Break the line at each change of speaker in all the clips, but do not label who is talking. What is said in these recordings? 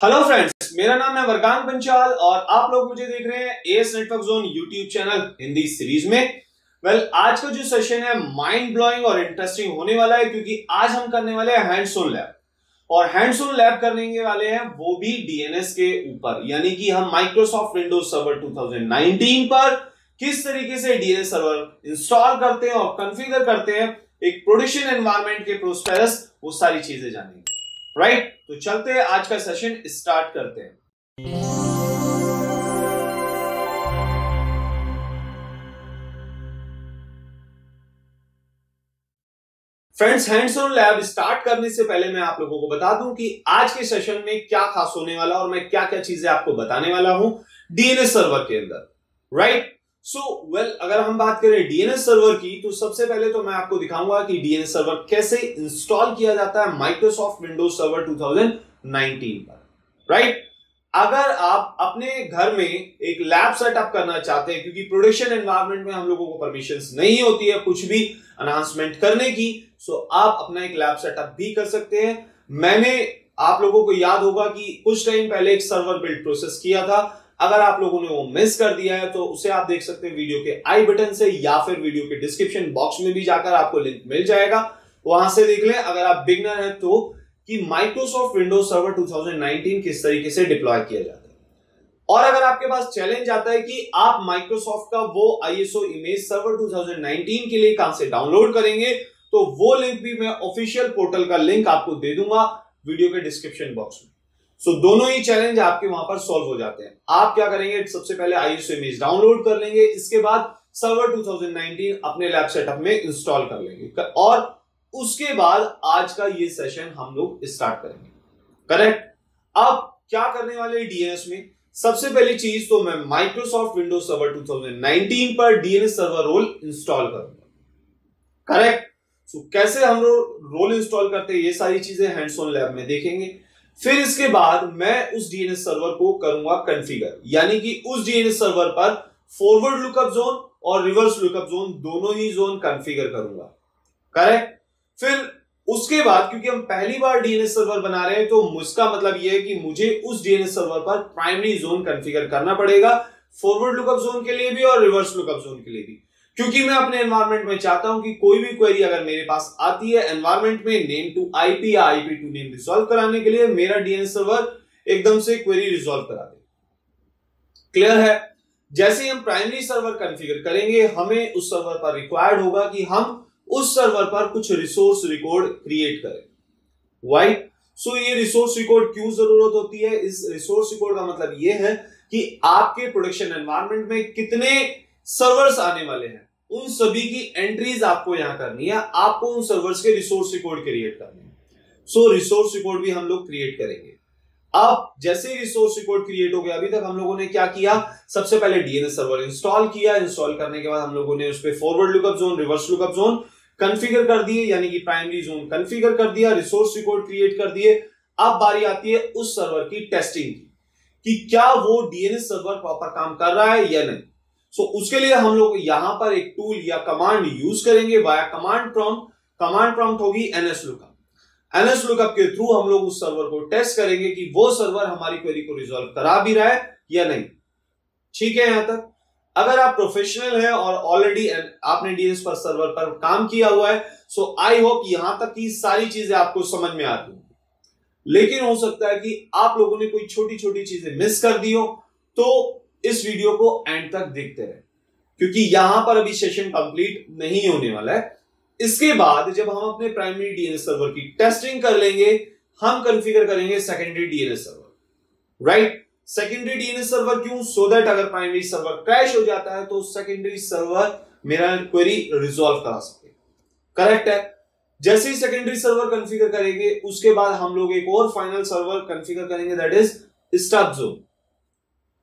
Hello friends मेरा नाम है वरगान पंचाल और आप लोग मुझे देख रहे हैं S network zone YouTube channel Hindi series में। वेल well, आज का जो सेशन है माइंड ब्लोइंग और इंटरेस्टिंग होने वाला है क्योंकि आज हम करने वाले हैं हैंड्स ऑन लैब और हैंड्स ऑन लैब करने वाले हैं वो भी डीएनएस के ऊपर यानी कि हम माइक्रोसॉफ्ट विंडोज़ सर्वर 2019 पर किस तरीके से डीएनएस सर्वर इंस्टॉल करते हैं और कंफिगर करते हैं एक प्रोडक्शन एनवायरमेंट के प्रोस्पेरस वो सारी चीज़ें जानेंगे। Right right? तो चलते हैं, आज का सेशन स्टार्ट करते हैं। Friends hands on lab start करने से पहले मैं आप लोगों को बता दूँ कि आज के सेशन में क्या खास होने वाला और मैं क्या क्या चीज़ें आपको बताने वाला हूँ डीएनएस सर्वर के अंदर। Right so so, well well, अगर हम बात करें डीएनएस सर्वर की तो सबसे पहले तो मैं आपको दिखाऊँगा कि डीएनएस सर्वर कैसे इंस्टॉल किया जाता है माइक्रोसॉफ्ट विंडोज़ सर्वर 2019 पर राइट? अगर आप अपने घर में एक लैब सेटअप करना चाहते हैं क्योंकि प्रोडक्शन एनवायरनमेंट में हम लोगों को परमिशन नहीं होती है कुछ भी अनाउंसमेंट करने की सो so, आप अपना एक लैब सेटअप भी कर सकते हैं मैंने आप लोगों को याद होगा कि कुछ टाइम पहले एक सर्वर बिल्ड प्रोसेस किया था अगर आप लोगों ने वो मिस कर दिया है तो उसे आप देख सकते हैं वीडियो के आई बटन से या फिर वीडियो के डिस्क्रिप्शन बॉक्स में भी जाकर आपको लिंक मिल जाएगा। वहाँ से देख लें, अगर आप बिगनर हैं तो कि माइक्रोसॉफ्ट विंडोज़ सर्वर 2019 किस तरीके से डिप्लॉय किया जाता है। और अगर आपके पास चैलेंज आता है कि आप माइक्रोसॉफ्ट का वो आईएसओ इमेज सर्वर 2019 के लिए कहाँ से डाउनलोड करेंगे तो वो लिंक भी मैं ऑफिशियल पोर्टल का लिंक आपको दे दूँगा वीडियो के डिस्क्रिप्शन बॉक्स में। सो so, दोनों ही चैलेंज आपके वहाँ पर सॉल्व हो जाते हैं। आप क्या करेंगे? सबसे पहले आईएसओ इमेज डाउनलोड कर लेंगे। इसके बाद सर्वर 2019 अपने लैब सेटअप में इंस्टॉल कर लेंगे। और उसके बाद आज का ये सेशन हम लोग स्टार्ट करेंगे। करेक्ट अब क्या करने वाले डीएनएस में? सबसे पहली चीज़ तो मैं माइक्रोसॉफ्ट विंडोज़ सर्वर 2019 पर डीएनएस सर्वर रोल इंस्टॉल करूँगा। करेक्ट सो कैसे हम लोग रोल इंस्टॉल करते हैं? ये सारी चीज़ें हैंड्स ऑन लैब में देखेंगे। फिर इसके बाद मैं उस डीएनएस सर्वर को करूँगा कॉन्फ़िगर यानी कि उस डीएनएस सर्वर पर फॉरवर्ड लुकअप जोन और रिवर्स लुकअप जोन दोनों ही जोन कॉन्फ़िगर करूँगा। करेक्ट फिर उसके बाद, क्योंकि हम पहली बार डीएनएस सर्वर बना रहे हैं तो उसका मतलब यह है कि मुझे उस डीएनएस सर्वर पर प्राइमरी जोन कॉन्फ़िगर करना पड़ेगा फॉरवर्ड लुकअप जोन के लिए भी और रिवर्स लुकअप जोन के लिए भी। क्योंकि मैं अपने एनवायरमेंट में चाहता हूँ कि कोई भी क्वेरी अगर मेरे पास आती है एनवायरमेंट में नेम टू आईपी या आईपी टू नेम रिजॉल्व कराने के लिए, मेरा डीएनएस सर्वर एकदम से क्वेरी रिजॉल्व करा दे। क्लियर है? जैसे हम प्राइमरी सर्वर कॉन्फ़िगर करेंगे, हमें उस सर्वर पर रिक्वायर्ड होगा कि हम उस सर्वर पर कुछ रिसोर्स रिकॉर्ड क्रिएट करें। वाइट सो ये रिसोर्स रिकॉर्ड क्यों ज़रूरत होती है? इस रिसोर्स रिकॉर्ड का मतलब ये है कि आपके प्रोडक्शन एनवायरमेंट में कितने सर्वर्स आने वाले हैं। उन सभी की एंट्रीज आपको यहाँ करनी है। आपको उन सर्वर्स के रिसोर्स रिकॉर्ड क्रिएट करने हैं। सो रिसोर्स रिकॉर्ड भी हम लोग क्रिएट करेंगे। अब, जैसे रिसोर्स रिकॉर्ड क्रिएट हो गया, अभी तक हम लोगों ने क्या किया? सबसे पहले डीएनएस सर्वर इंस्टॉल किया। इंस्टॉल करने के बाद हम लोगों ने उस पर forward lookup zone reverse lookup zone configure कर दिए, यानी कि प्राइमरी जोन कन्फिगर कर दिया रिसोर्स रिकॉर्ड क्रिएट कर दिए। अब बारी आती है उस सर्वर की टेस्टिंग की, कि क्या वो डीएनएस सर्वर प्रॉपर काम कर रहा है या नहीं। सो so, उसके लिए हम लोग यहाँ पर एक टूल या कमांड यूज़ करेंगे via command prompt command prompt होगी एनएस लुकअप एनएस लुकअप के थ्रू हम लोग उस सर्वर को टेस्ट करेंगे कि वो सर्वर हमारी क्वेरी को रिजोल्व करा भी रहा है या नहीं। ठीक है यहाँ तक? अगर आप प्रोफेशनल हैं और ऑलरेडी आपने डीएस पर सर्वर पर काम किया हुआ है सो आई होप यहाँ तक की सारी चीज़ें आपको समझ में आती लेकिन हो सकता है कि आप लोगों ने कोई छोटी छोटी चीज़ें मिस कर दी हो तो इस वीडियो को एंड तक देखते रहे, क्योंकि यहाँ पर अभी सेशन कंप्लीट नहीं होने वाला है। इसके बाद जब हम अपने प्राइमरी डीएनएस सर्वर की टेस्टिंग कर लेंगे, हम कंफिगर करेंगे secondary DNS server right secondary DNS server क्यों? सो दैट अगर प्राइमरी सर्वर क्रैश हो जाता है तो सेकेंडरी सर्वर मेरा क्वेरी रिजोल्व करा सके। करेक्ट है? जैसे ही सेकेंडरी सर्वर कंफिगर करेंगे, उसके बाद हम लोग एक और फाइनल सर्वर कंफिगर करेंगे that is stub zone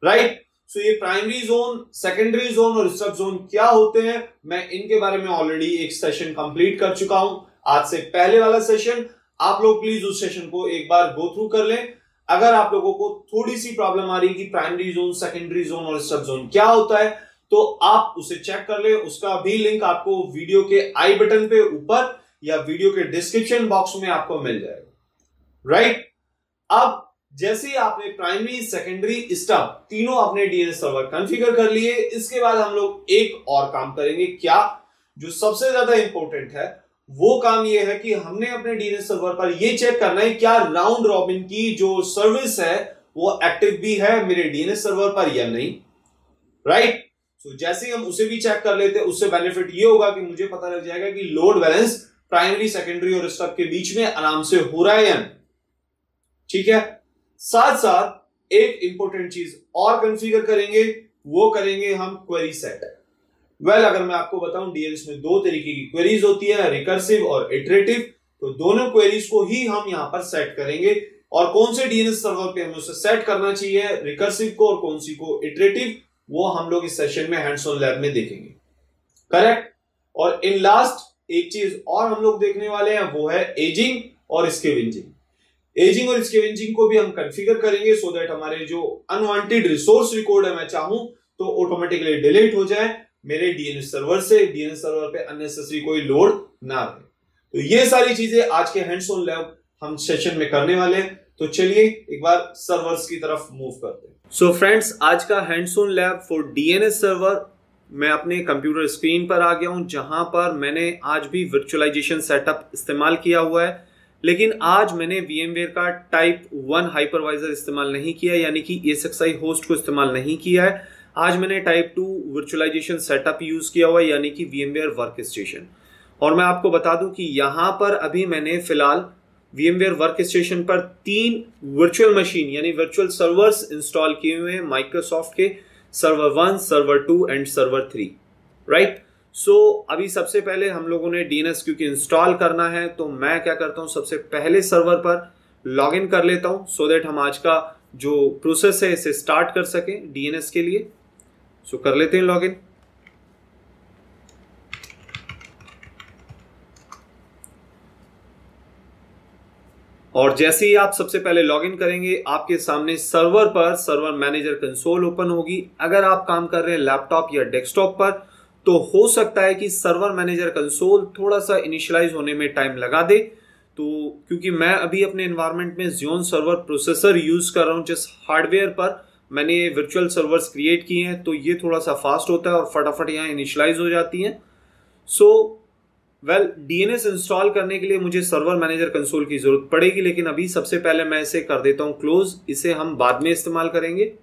right so ये प्राइमरी जोन सेकेंडरी जोन और सब जोन क्या होते हैं? मैं इनके बारे में ऑलरेडी एक सेशन कंप्लीट कर चुका हूँ। आज से पहले वाला सेशन आप लोग प्लीज़ उस सेशन को एक बार गो थ्रू कर लें। अगर आप लोगों को थोड़ी सी प्रॉब्लम आ रही है कि प्राइमरी जोन सेकेंडरी जोन और सब जोन क्या होता है तो आप उसे चेक कर ले। उसका भी लिंक आपको वीडियो के आई बटन पे ऊपर या वीडियो के डिस्क्रिप्शन बॉक्स में आपको मिल जाएगा। Right right? अब जैसे ही आपने प्राइमरी सेकेंडरी स्टब तीनों अपने डीएनएस सर्वर कॉन्फ़िगर कर लिए इसके बाद हम लोग एक और काम करेंगे। क्या? जो सबसे ज़्यादा इंपॉर्टेंट है वो काम ये है कि हमने अपने डीएनएस सर्वर पर ये चेक करना है क्या राउंड रॉबिन की जो सर्विस है वो एक्टिव भी है मेरे डीएनएस सर्वर पर या नहीं? Right right? सो so, जैसे ही हम उसे भी चेक कर लेते हैं उससे बेनिफिट ये होगा कि मुझे पता लग जाएगा कि लोड बैलेंस प्राइमरी सेकेंडरी और स्टब के बीच में आराम से हो रहा है या ठीक है? साथ साथ एक इंपॉर्टेंट चीज़ और कंफिगर करेंगे वो करेंगे हम क्वेरी सेट वेल well, अगर मैं आपको बताऊँ डीएलएस में दो तरीके की क्वेरीज होती है रिकर्सिव और इटरेटिव तो दोनों क्वेरीज को ही हम यहाँ पर सेट करेंगे. और कौन से डीएनएस सर्वर पे हमें उसे सेट करना चाहिए रिकर्सिव को और कौन सी को इटरेटिव वो हम लोग इस सेशन में हैंड्स ऑन लैब में देखेंगे. करेक्ट और इन लास्ट एक चीज़ और हम लोग देखने वाले हैं वो है एजिंग और स्केवेंजिंग एजिंग और स्केवेंजिंग को भी हम कंफिगर करेंगे सो so दैट हमारे जो अनवांटेड रिसोर्स रिकॉर्ड है, मैं चाहूँ तो ऑटोमेटिकली डिलीट हो जाए, मेरे डीएनएस सर्वर से डीएनएस सर्वर पे अननेसेसरी कोई लोड ना रहे तो ये सारी चीज़ें आज के हैंड्स ऑन लैब हम सेशन में करने वाले हैं। तो चलिए, एक बार सर्वर्स की तरफ़ मूव करते हैं। सो फ्रेंड्स आज का hands on lab for DNS server मैं अपने कंप्यूटर स्क्रीन पर आ गया हूँ, जहाँ पर मैंने आज भी वर्चुअलाइजेशन सेटअप इस्तेमाल किया हुआ है। लेकिन आज मैंने VMware का टाइप वन हाइपरवाइजर इस्तेमाल नहीं किया यानी कि ESXi होस्ट को इस्तेमाल नहीं किया है। आज मैंने type two virtualization setup use किया हुआ है, यानी कि VMware वर्क स्टेशन और मैं आपको बता दूँ कि यहाँ पर अभी मैंने फ़िलहाल VMware वर्क स्टेशन पर तीन वर्चुअल मशीन यानी वर्चुअल सर्वर्स इंस्टॉल किए हुए हैं माइक्रोसॉफ्ट के server one server two and server three right so so, अभी सबसे पहले हम लोगों ने डीएनएस क्योंकि इंस्टॉल करना है तो मैं क्या करता हूँ सबसे पहले सर्वर पर लॉग इन कर लेता हूँ सो देट हम आज का जो प्रोसेस है इसे स्टार्ट कर सकें डीएनएस के लिए। सो so कर लेते हैं लॉग इन और जैसे ही आप सबसे पहले लॉगिन करेंगे आपके सामने सर्वर पर सर्वर मैनेजर कंसोल ओपन होगी। अगर आप काम कर रहे हैं लैपटॉप या डेस्कटॉप पर तो हो सकता है कि सर्वर मैनेजर कंसोल थोड़ा सा इनिशियलाइज होने में टाइम लगा दे। तो क्योंकि मैं अभी अपने एनवायरनमेंट में जियोन सर्वर प्रोसेसर यूज़ कर रहा हूँ, जिस हार्डवेयर पर मैंने वर्चुअल सर्वर्स क्रिएट किए हैं तो ये थोड़ा सा फास्ट होता है और फटाफट यहाँ इनिशियलाइज हो जाती हैं। सो वेल डीएनएस इंस्टॉल करने के लिए मुझे सर्वर मैनेजर कंसोल की ज़रूरत पड़ेगी, लेकिन अभी सबसे पहले मैं इसे कर देता हूँ क्लोज इसे हम बाद में इस्तेमाल करेंगे।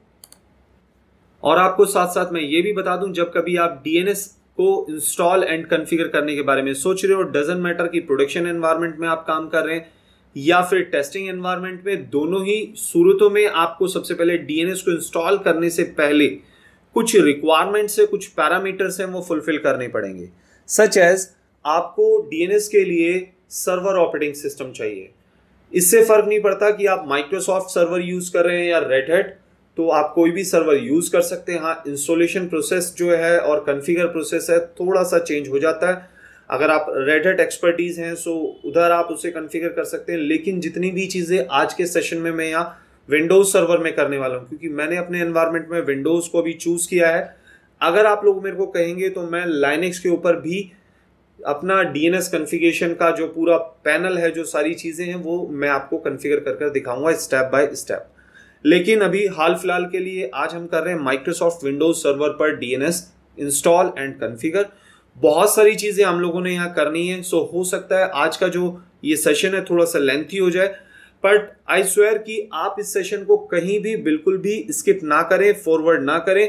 और आपको साथ साथ मैं ये भी बता दूँ, जब कभी आप डीएनएस को इंस्टॉल एंड कॉन्फ़िगर करने के बारे में सोच रहे हो डजन मैटर की प्रोडक्शन एनवायरमेंट में आप काम कर रहे हैं, या फिर टेस्टिंग एनवायरमेंट में, दोनों ही सूरतों में आपको सबसे पहले डीएनएस को इंस्टॉल करने से पहले कुछ रिक्वायरमेंट्स है कुछ पैरामीटर्स हैं वो फुलफिल करने पड़ेंगे। सच एज आपको डीएनएस के लिए सर्वर ऑपरेटिंग सिस्टम चाहिए। इससे फ़र्क नहीं पड़ता कि आप माइक्रोसॉफ्ट सर्वर यूज़ कर रहे हैं या रेड तो आप कोई भी सर्वर यूज़ कर सकते हैं। हाँ इंस्टॉलेशन प्रोसेस जो है और कन्फिगर प्रोसेस है थोड़ा सा चेंज हो जाता है। अगर आप रेड एक्सपर्टीज हैं सो उधर आप उसे कन्फिगर कर सकते हैं। लेकिन जितनी भी चीज़ें आज के सेशन में मैं यहाँ विंडोज़ सर्वर में करने वाला हूँ, क्योंकि मैंने अपने एनवायरमेंट में विंडोज़ को भी चूज़ किया है। अगर आप लोग मेरे को कहेंगे तो मैं लाइनेक्स के ऊपर भी अपना डीएनएस कॉन्फ़िगरेशन का जो पूरा पैनल है, जो सारी चीज़ें हैं, वो मैं आपको कॉन्फ़िगर कर कर दिखाऊँगा स्टेप बाय स्टेप लेकिन अभी हाल फ़िलहाल के लिए आज हम कर रहे हैं माइक्रोसॉफ्ट विंडोज़ सर्वर पर डीएनएस इंस्टॉल एंड कन्फिगर बहुत सारी चीज़ें हम लोगों ने यहाँ करनी है। सो हो सकता है आज का जो ये सेशन है थोड़ा सा लेंथी हो जाए। बट आई स्वेयर कि आप इस सेशन को कहीं भी बिल्कुल भी स्किप ना करें फॉरवर्ड ना करें।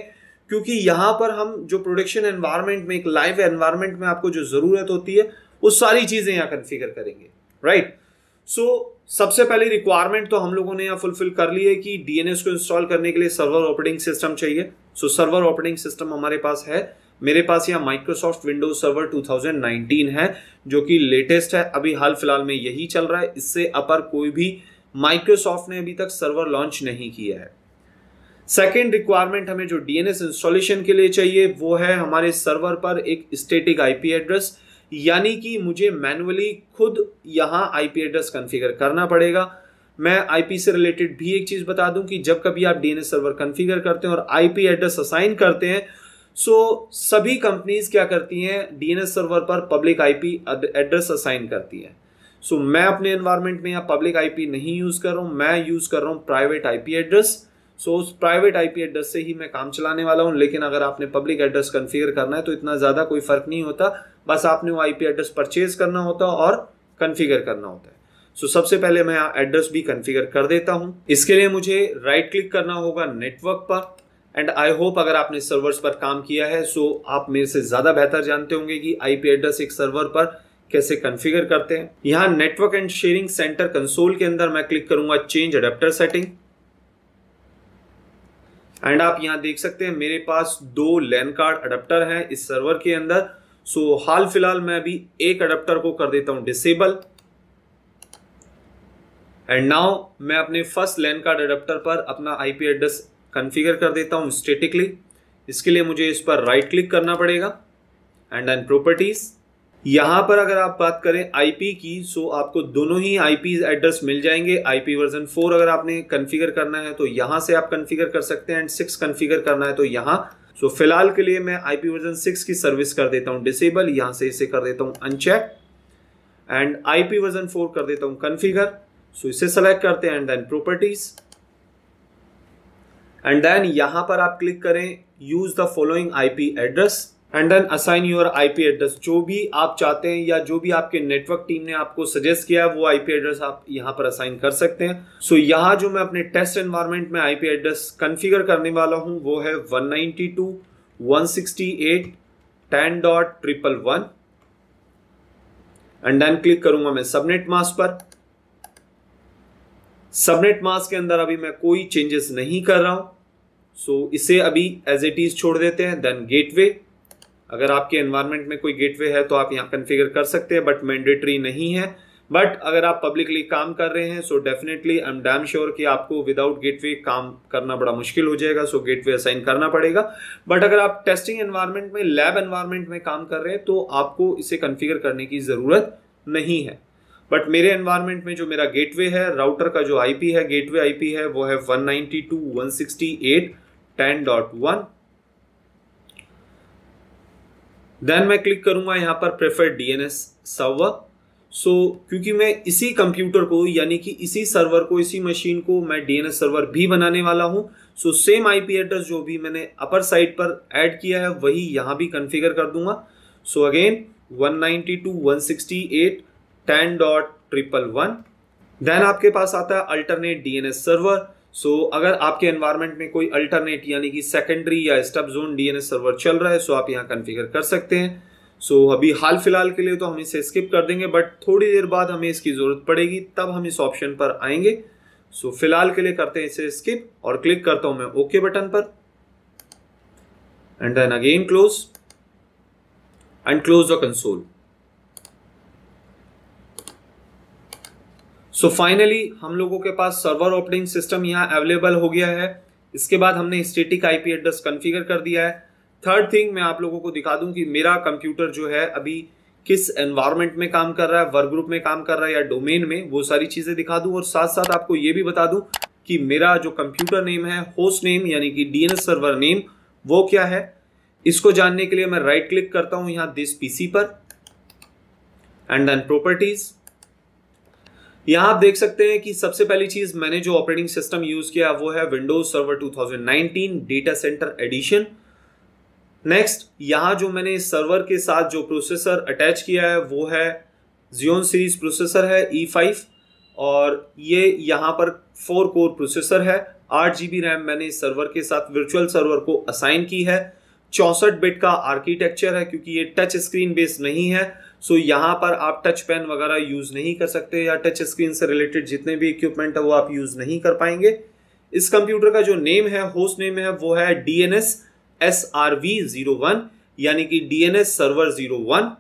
क्योंकि यहाँ पर हम जो प्रोडक्शन एनवायरनमेंट में, एक लाइव एनवायरनमेंट में आपको जो ज़रूरत होती है, वो सारी चीज़ें यहाँ कन्फिगर करेंगे। Right right? सो सबसे पहले रिक्वायरमेंट तो हम लोगों ने यहाँ फुलफिल कर ली है कि डीएनएस को इंस्टॉल करने के लिए सर्वर ऑपरेटिंग सिस्टम चाहिए। सो सर्वर ऑपरेटिंग सिस्टम हमारे पास है। मेरे पास यहाँ माइक्रोसॉफ्ट विंडोज़ सर्वर 2019 है, जो कि लेटेस्ट है। अभी हाल फ़िलहाल में यही चल रहा है। इससे अपर कोई भी माइक्रोसॉफ्ट ने अभी तक सर्वर लॉन्च नहीं किया है। सेकेंड रिक्वायरमेंट हमें जो डीएनएस इंस्टॉलेशन के लिए चाहिए, वो है हमारे सर्वर पर एक स्टेटिक आईपी एड्रेस यानी कि मुझे मैनुअली खुद यहाँ आईपी एड्रेस कॉन्फ़िगर करना पड़ेगा। मैं आईपी से रिलेटेड भी एक चीज़ बता दूँ कि जब कभी आप डीएनएस सर्वर कॉन्फ़िगर करते हैं और आईपी एड्रेस असाइन करते हैं सो सभी कंपनीज़ क्या करती हैं? डीएनएस सर्वर पर पब्लिक आईपी एड्रेस असाइन करती है। सो मैं अपने एनवायरमेंट में यहाँ पब्लिक आईपी नहीं यूज़ कर रहा हूँ, मैं यूज़ कर रहा हूँ प्राइवेट आईपी एड्रेस सो उस प्राइवेट आईपी एड्रेस से ही मैं काम चलाने वाला हूँ लेकिन अगर आपने पब्लिक एड्रेस कन्फिगर करना है तो इतना ज़्यादा कोई फ़र्क नहीं होता। बस आपने वो आईपी एड्रेस परचेज करना होता और कन्फिगर करना होता है। सो so, सबसे पहले मैं एड्रेस भी कन्फिगर कर देता हूँ। इसके लिए मुझे राइट क्लिक करना होगा नेटवर्क पर। एंड आई होप अगर आपने सर्वर्स पर काम किया है सो so आप मेरे से ज़्यादा बेहतर जानते होंगे कि आईपी एड्रेस एक सर्वर पर कैसे कॉन्फ़िगर करते हैं। यहाँ network and sharing center console के अंदर मैं क्लिक करूँगा चेंज अडेप्टर सेटिंग एंड आप यहाँ देख सकते हैं मेरे पास दो लैन कार्ड अडप्टर हैं इस सर्वर के अंदर। सो so, हाल फ़िलहाल मैं अभी एक अडप्टर को कर देता हूँ डिसेबल एंड नाउ मैं अपने फ़र्स्ट लैन कार्ड अडप्टर पर अपना आईपी एड्रेस कॉन्फ़िगर कर देता हूँ स्टेटिकली इसके लिए मुझे इस पर राइट क्लिक करना पड़ेगा। एंड देन प्रॉपर्टीज़ यहाँ पर अगर आप बात करें आईपी की सो आपको दोनों ही आईपी एड्रेस मिल जाएँगे। आईपी वर्जन फोर अगर आपने कन्फिगर करना है तो यहाँ से आप कन्फिगर कर सकते हैं एंड सिक्स कन्फिगर करना है तो यहाँ। सो फ़िलहाल के लिए मैं आईपी वर्जन सिक्स की सर्विस कर देता हूँ डिसेबल यहाँ से इसे कर देता हूँ uncheck and IP version four कर देता हूँ कन्फिगर सो इसे सेलेक्ट करते हैं and then properties and then यहाँ पर आप क्लिक करें use the following IP address and then assign your IP address जो भी आप चाहते हैं या जो भी आपके नेटवर्क टीम ने आपको सजेस्ट किया है वो आईपी एड्रेस आप यहाँ पर असाइन कर सकते हैं। सो so, यहाँ जो मैं अपने टेस्ट एनवायरमेंट में आईपी एड्रेस कॉन्फ़िगर करने वाला हूँ वो है 192.168.10.1 dot triple one and then click करूँगा मैं सबनेट मास्क पर। सबनेट मास्क के अंदर अभी मैं कोई चेंजेस नहीं कर रहा हूँ। सो so, इसे अभी एज इट इज़ छोड़ देते हैं देन गेटवे अगर आपके एनवायरमेंट में कोई गेटवे है तो आप यहाँ कन्फिगर कर सकते हैं बट मैंडेटरी नहीं है। बट अगर आप पब्लिकली काम कर रहे हैं so definitely I am damn sure कि आपको विदाउट गेटवे काम करना बड़ा मुश्किल हो जाएगा सो गेटवे असाइन करना पड़ेगा। बट अगर आप टेस्टिंग एनवायरमेंट में लैब एनवायरमेंट में काम कर रहे हैं तो आपको इसे कन्फिगर करने की ज़रूरत नहीं है। बट मेरे एनवायरमेंट में जो मेरा गेटवे है राउटर का जो आईपी है गेटवे आईपी है, वो है 192.168.10.1 देन मैं क्लिक करूँगा यहाँ पर प्रेफर डीएनएस सर्वर सो क्योंकि मैं इसी कंप्यूटर को, यानी कि इसी सर्वर को, इसी मशीन को मैं डीएनएस सर्वर भी बनाने वाला हूँ. सो सेम आईपी एड्रेस जो भी मैंने अपर साइड पर ऐड किया है, वही यहाँ भी कॉन्फ़िगर कर दूँगा. So again 192.168.10.1 dot triple one then आपके पास आता है alternate DNS server so so, अगर आपके एनवायरमेंट में कोई अल्टरनेट यानी कि सेकेंडरी या स्टब जोन डीएनएस सर्वर चल रहा है सो so आप यहाँ कॉन्फ़िगर कर सकते हैं। सो so, अभी हाल फ़िलहाल के लिए तो हम इसे स्किप कर देंगे बट थोड़ी देर बाद हमें इसकी ज़रूरत पड़ेगी तब हम इस ऑप्शन पर आएँगे। सो so, फ़िलहाल के लिए करते हैं इसे स्किप और क्लिक करता हूँ मैं ओके okay बटन पर। And then again close and close the console so so finally हम लोगों के पास सर्वर ऑपरेटिंग सिस्टम यहाँ अवेलेबल हो गया है। इसके बाद हमने स्टेटिक आईपी एड्रेस कॉन्फ़िगर कर दिया है। थर्ड थिंग मैं आप लोगों को दिखा दूँ कि मेरा कंप्यूटर जो है अभी किस एनवायरमेंट में काम कर रहा है वर्क ग्रुप में काम कर रहा है या डोमेन में, वो सारी चीज़ें दिखा दूँ और साथ साथ आपको ये भी बता दूँ कि मेरा जो कंप्यूटर नेम है होस्ट नेम यानी कि डीएनएस सर्वर नेम वो क्या है? इसको जानने के लिए मैं राइट क्लिक करता हूँ यहाँ दिस पीसी पर। एंड देन प्रॉपर्टीज़ यहाँ आप देख सकते हैं कि सबसे पहली चीज़ मैंने जो ऑपरेटिंग सिस्टम यूज़ किया वो है Windows server 2019 data center edition next यहाँ जो मैंने सर्वर के साथ जो प्रोसेसर अटैच किया है वो है जियोन सीरीज़ प्रोसेसर है E5 और ये यहाँ पर फोर कोर प्रोसेसर है। आठ जीबी रैम मैंने सर्वर के साथ वर्चुअल सर्वर को असाइन की है। चौसठ बिट का आर्किटेक्चर है क्योंकि ये टच स्क्रीन बेस्ड नहीं है। सो so, यहाँ पर आप टच पेन वगैरह यूज़ नहीं कर सकते या टच स्क्रीन से रिलेटेड जितने भी इक्विपमेंट है वो आप यूज़ नहीं कर पाएँगे। इस कंप्यूटर का जो नेम है होस्ट नेम है वो है D N S S R V zero one यानी कि DNS server zero one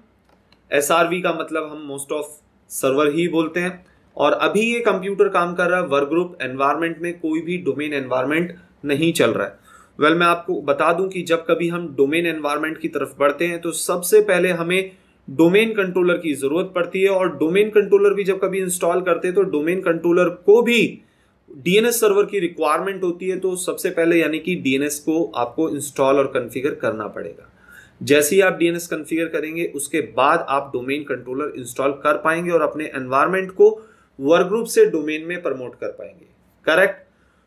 S R V का मतलब हम मोस्ट ऑफ़ सर्वर ही बोलते हैं। और अभी ये कंप्यूटर काम कर रहा है वर्क ग्रुप एनवायरमेंट में कोई भी डोमेन एनवायरमेंट नहीं चल रहा है। वेल well, मैं आपको बता दूँ कि जब कभी हम डोमेन एनवायरमेंट की तरफ़ बढ़ते हैं तो सबसे पहले हमें डोमेन कंट्रोलर की ज़रूरत पड़ती है और डोमेन कंट्रोलर भी जब कभी इंस्टॉल करते हैं तो डोमेन कंट्रोलर को भी डीएनएस सर्वर की रिक्वायरमेंट होती है तो सबसे पहले यानी कि डीएनएस को आपको इंस्टॉल और कॉन्फ़िगर करना पड़ेगा। जैसे ही आप डीएनएस कॉन्फ़िगर करेंगे उसके बाद आप डोमेन कंट्रोलर इंस्टॉल कर पाएँगे और अपने एनवायरमेंट को वर्क ग्रुप से डोमेन में प्रमोट कर पाएँगे। करेक्ट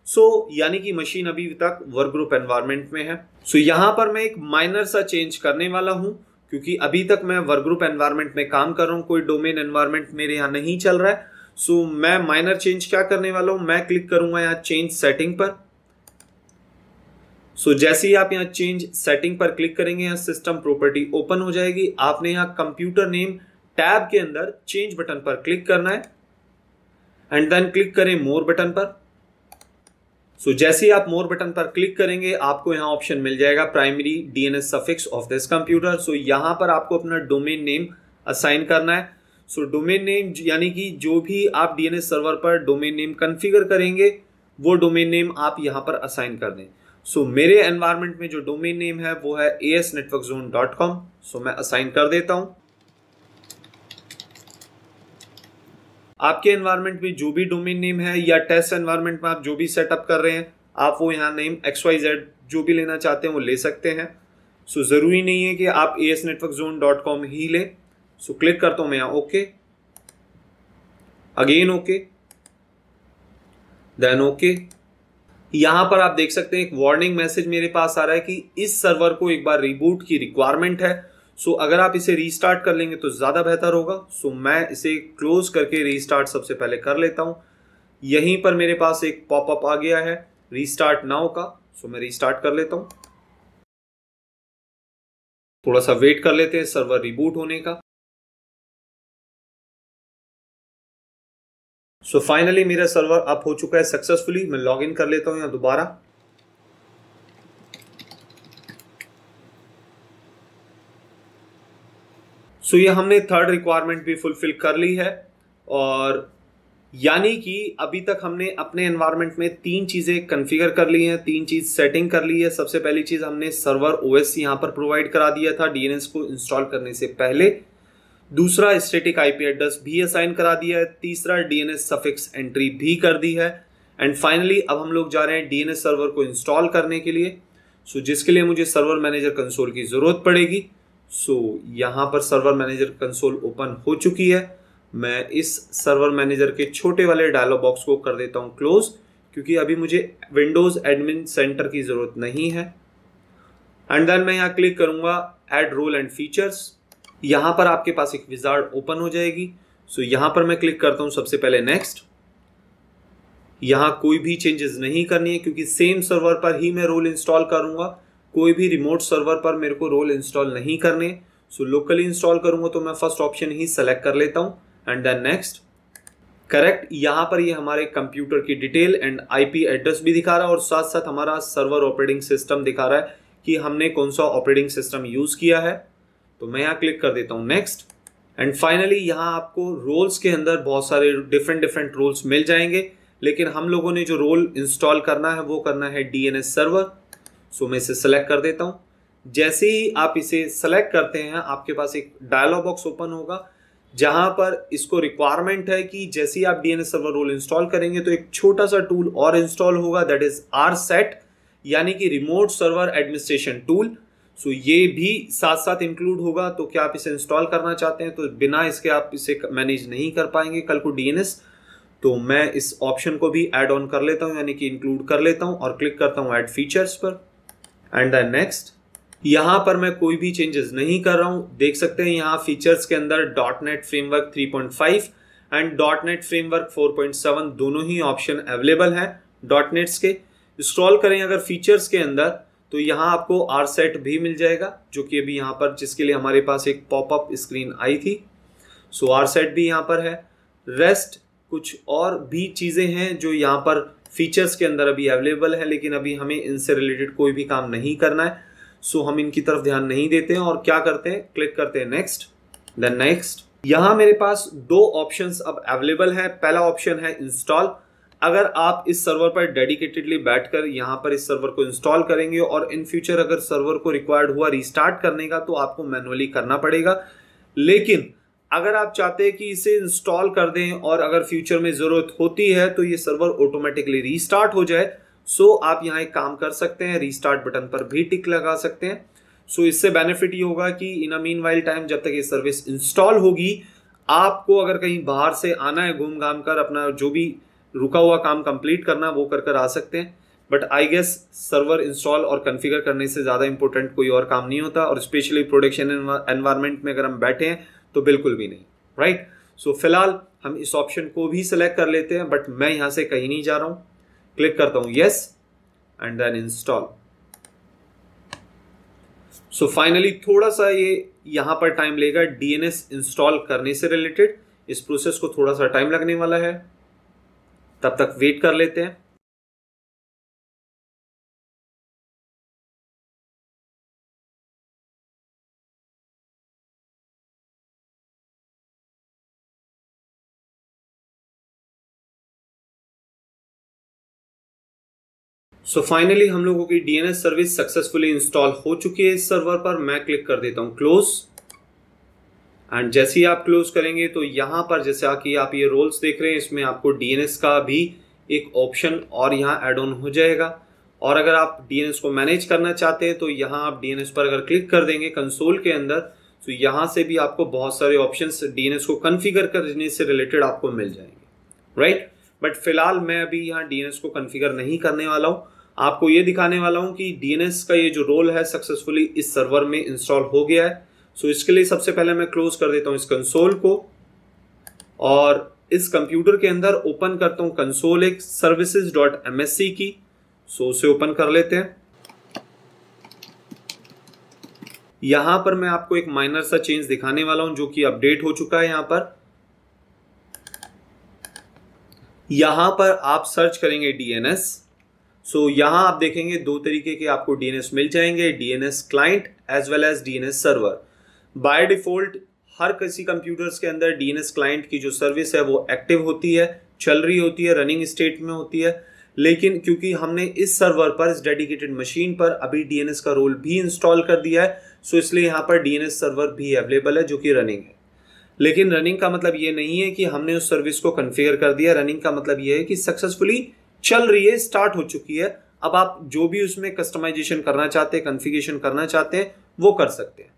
सो so, यानी कि मशीन अभी तक वर्क ग्रुप एनवायरमेंट में है। सो so, यहाँ पर मैं एक माइनर सा चेंज करने वाला हूँ। क्योंकि अभी तक मैं वर्क ग्रुप एनवायरमेंट में काम कर रहा हूँ कोई डोमेन एनवायरमेंट मेरे यहाँ नहीं चल रहा है। सो so, मैं माइनर चेंज क्या करने वाला हूँ? मैं क्लिक करूँगा यहाँ चेंज सेटिंग पर। सो so, जैसे ही आप यहाँ चेंज सेटिंग पर क्लिक करेंगे यहाँ सिस्टम प्रॉपर्टी ओपन हो जाएगी। आपने यहाँ कंप्यूटर नेम टैब के अंदर चेंज बटन पर क्लिक करना है। एंड देन क्लिक करें मोर बटन पर। सो so, जैसे ही आप मोर बटन पर क्लिक करेंगे आपको यहाँ ऑप्शन मिल जाएगा primary DNS suffix of this computer so यहाँ पर आपको अपना डोमेन नेम असाइन करना है. सो डोमेन नेम यानी कि जो भी आप डीएनएस सर्वर पर डोमेन नेम कन्फिगर करेंगे वो डोमेन नेम आप यहाँ पर असाइन कर दें. सो so, मेरे एनवायरमेंट में जो डोमेन नेम है वो है A S network zone dot com so मैं असाइन कर देता हूँ. आपके एनवायरमेंट में जो भी डोमेन नेम है या टेस्ट एनवायरमेंट में आप जो भी सेटअप कर रहे हैं आप वो यहाँ नेम एक्स वाई जेड जो भी लेना चाहते हैं वो ले सकते हैं। सो so, ज़रूरी नहीं है कि आप A S network zone dot com ही लें। सो so, क्लिक करता हूँ मैं यहाँ okay again okay then okay यहाँ पर आप देख सकते हैं एक वार्निंग मैसेज मेरे पास आ रहा है कि इस सर्वर को एक बार रिबूट की रिक्वायरमेंट है। सो so, अगर आप इसे रीस्टार्ट कर लेंगे तो ज़्यादा बेहतर होगा। सो so, मैं इसे क्लोज करके रीस्टार्ट सबसे पहले कर लेता हूँ। यहीं पर मेरे पास एक पॉपअप आ गया है रीस्टार्ट नाउ का। सो so, मैं रीस्टार्ट कर लेता हूँ। थोड़ा सा वेट कर लेते हैं सर्वर रिबूट होने का। सो so, फाइनली मेरा सर्वर अप हो चुका है सक्सेसफुली मैं लॉग इन कर लेता हूँ यहाँ दोबारा। सो ये हमने थर्ड रिक्वायरमेंट भी फुलफिल कर ली है और यानी कि अभी तक हमने अपने एनवायरनमेंट में तीन चीज़ें कन्फिगर कर ली हैं तीन चीज़ सेटिंग कर ली है। सबसे पहली चीज़ हमने सर्वर ओ एस यहाँ पर प्रोवाइड करा दिया था डीएनएस को इंस्टॉल करने से पहले। दूसरा स्टेटिक आईपी एड्रेस भी असाइन करा दिया है। तीसरा डीएनएस सफिक्स एंट्री भी कर दी है। एंड फाइनली अब हम लोग जा रहे हैं डीएनएस सर्वर को इंस्टॉल करने के लिए। सो so, जिसके लिए मुझे सर्वर मैनेजर कंसोल की ज़रूरत पड़ेगी। सो so, यहाँ पर सर्वर मैनेजर कंसोल ओपन हो चुकी है। मैं इस सर्वर मैनेजर के छोटे वाले डायलॉग बॉक्स को कर देता हूँ क्लोज क्योंकि अभी मुझे विंडोज़ एडमिन सेंटर की ज़रूरत नहीं है। एंड देन मैं यहाँ क्लिक करूँगा एड रोल एंड फीचर्स यहाँ पर आपके पास एक विजार्ड ओपन हो जाएगी। सो so, यहाँ पर मैं क्लिक करता हूँ सबसे पहले नेक्स्ट यहाँ कोई भी चेंजेस नहीं करनी है क्योंकि सेम सर्वर पर ही मैं रोल इंस्टॉल करूँगा। कोई भी रिमोट सर्वर पर मेरे को रोल इंस्टॉल नहीं करने सो लोकली इंस्टॉल करूँगा तो मैं फ़र्स्ट ऑप्शन ही सेलेक्ट कर लेता हूँ एंड देन नेक्स्ट करेक्ट यहाँ पर ये यह हमारे कंप्यूटर की डिटेल एंड आईपी एड्रेस भी दिखा रहा है और साथ साथ हमारा सर्वर ऑपरेटिंग सिस्टम दिखा रहा है कि हमने कौन सा ऑपरेटिंग सिस्टम यूज़ किया है। तो मैं यहाँ क्लिक कर देता हूँ नेक्स्ट एंड फाइनली यहाँ आपको रोल्स के अंदर बहुत सारे डिफरेंट डिफरेंट रोल्स मिल जाएँगे, लेकिन हम लोगों ने जो रोल इंस्टॉल करना है, वो करना है डीएनएस सर्वर सो मैं इसे सेलेक्ट कर देता हूँ। जैसे ही आप इसे सेलेक्ट करते हैं, आपके पास एक डायलॉग बॉक्स ओपन होगा, जहाँ पर इसको रिक्वायरमेंट है कि जैसे ही आप डीएनएस सर्वर रोल इंस्टॉल करेंगे तो एक छोटा सा टूल और इंस्टॉल होगा दैट इज़ आर सेट यानी कि remote server administration tool so ये भी साथ साथ इंक्लूड होगा तो क्या आप इसे इंस्टॉल करना चाहते हैं? तो बिना इसके आप इसे मैनेज नहीं कर पाएँगे कल को डीएनएस तो मैं इस ऑप्शन को भी ऐड ऑन कर लेता हूँ, यानी कि इंक्लूड कर लेता हूँ और क्लिक करता हूँ ऐड फीचर्स पर। एंड देन नेक्स्ट यहाँ पर मैं कोई भी चेंजेस नहीं कर रहा हूँ। देख सकते हैं यहाँ फीचर्स के अंदर dot net framework 3.5 and dot net framework 4.7 दोनों ही ऑप्शन अवेलेबल है डॉट नेट्स के। स्क्रॉल करें अगर फीचर्स के अंदर तो यहाँ आपको आर सेट भी मिल जाएगा, जो कि अभी यहाँ पर, जिसके लिए हमारे पास एक पॉपअप स्क्रीन आई थी। सो आर सेट भी यहाँ पर है। रेस्ट कुछ और भी चीज़ें हैं जो यहाँ पर फीचर्स के अंदर अभी अवेलेबल है, लेकिन अभी हमें इनसे रिलेटेड कोई भी काम नहीं करना है। सो हम इनकी तरफ़ ध्यान नहीं देते हैं और क्या करते हैं? क्लिक करते हैं नेक्स्ट देन नेक्स्ट यहाँ मेरे पास दो ऑप्शंस अब अवेलेबल है। पहला ऑप्शन है इंस्टॉल अगर आप इस सर्वर पर डेडिकेटेडली बैठकर यहाँ पर इस सर्वर को इंस्टॉल करेंगे और इन फ्यूचर अगर सर्वर को रिक्वायर्ड हुआ रिस्टार्ट करने का तो आपको मैनुअली करना पड़ेगा। लेकिन अगर आप चाहते हैं कि इसे इंस्टॉल कर दें और अगर फ्यूचर में ज़रूरत होती है तो ये सर्वर ऑटोमेटिकली रीस्टार्ट हो जाए। सो आप यहाँ एक काम कर सकते हैं रीस्टार्ट बटन पर भी टिक लगा सकते हैं। सो इससे बेनिफिट ये होगा कि in a meanwhile time जब तक ये सर्विस इंस्टॉल होगी, आपको अगर कहीं बाहर से आना है घूम घाम कर, अपना जो भी रुका हुआ काम कंप्लीट करना, वो कर कर आ सकते हैं। But I guess server install और कन्फिगर करने से ज़्यादा इंपॉर्टेंट कोई और काम नहीं होता। और स्पेशली प्रोडक्शन एनवायरमेंट में अगर हम बैठे हैं तो बिल्कुल भी नहीं राइट सो फ़िलहाल हम इस ऑप्शन को भी सिलेक्ट कर लेते हैं बट मैं यहाँ से कहीं नहीं जा रहा हूँ। क्लिक करता हूँ yes and then install so finally थोड़ा सा ये यहाँ पर टाइम लेगा डीएनएस इंस्टॉल करने से रिलेटेड इस प्रोसेस को थोड़ा सा टाइम लगने वाला है। तब तक वेट कर लेते हैं। सो फाइनली हम लोगों की डीएनएस सर्विस सक्सेसफुली इंस्टॉल हो चुकी है इस सर्वर पर। मैं क्लिक कर देता हूँ क्लोज एंड जैसे ही आप क्लोज करेंगे तो यहाँ पर जैसे कि आप ये रोल्स देख रहे हैं, इसमें आपको डीएनएस का भी एक ऑप्शन और यहाँ एड ऑन हो जाएगा। और अगर आप डीएनएस को मैनेज करना चाहते हैं तो यहाँ आप डीएनएस पर अगर क्लिक कर देंगे कंसोल के अंदर तो यहाँ से भी आपको बहुत सारे ऑप्शंस डीएनएस को कन्फिगर करने से रिलेटेड आपको मिल जाएँगे। राइट बट फ़िलहाल मैं अभी यहाँ डीएनएस को कन्फिगर नहीं करने वाला हूँ। आपको ये दिखाने वाला हूँ कि डीएनएस का ये जो रोल है सक्सेसफुली इस सर्वर में इंस्टॉल हो गया है। सो इसके लिए सबसे पहले मैं क्लोज कर देता हूँ इस कंसोल को और इस कंप्यूटर के अंदर ओपन करता हूँ कंसोल एक सर्विसेज़ डॉट एमएससी की। सो उसे ओपन कर लेते हैं। यहाँ पर मैं आपको एक माइनर सा चेंज दिखाने वाला हूँ जो कि अपडेट हो चुका है यहाँ पर। यहाँ पर आप सर्च करेंगे डीएनएस सो so, यहाँ आप देखेंगे दो तरीके के आपको डीएनएस मिल जाएँगे DNS client as well as DNS server by default हर किसी कंप्यूटर्स के अंदर डीएनएस क्लाइंट की जो सर्विस है वो एक्टिव होती है चल रही होती है रनिंग स्टेट में होती है. लेकिन क्योंकि हमने इस सर्वर पर इस डेडिकेटेड मशीन पर अभी डीएनएस का रोल भी इंस्टॉल कर दिया है सो इसलिए यहाँ पर डीएनएस सर्वर भी अवेलेबल है जो कि रनिंग है. लेकिन रनिंग का मतलब ये नहीं है कि हमने उस सर्विस को कन्फिगर कर दिया रनिंग का मतलब ये है कि सक्सेसफुली चल रही है स्टार्ट हो चुकी है। अब आप जो भी उसमें कस्टमाइजेशन करना चाहते हैं कन्फिगेशन करना चाहते हैं, वो कर सकते हैं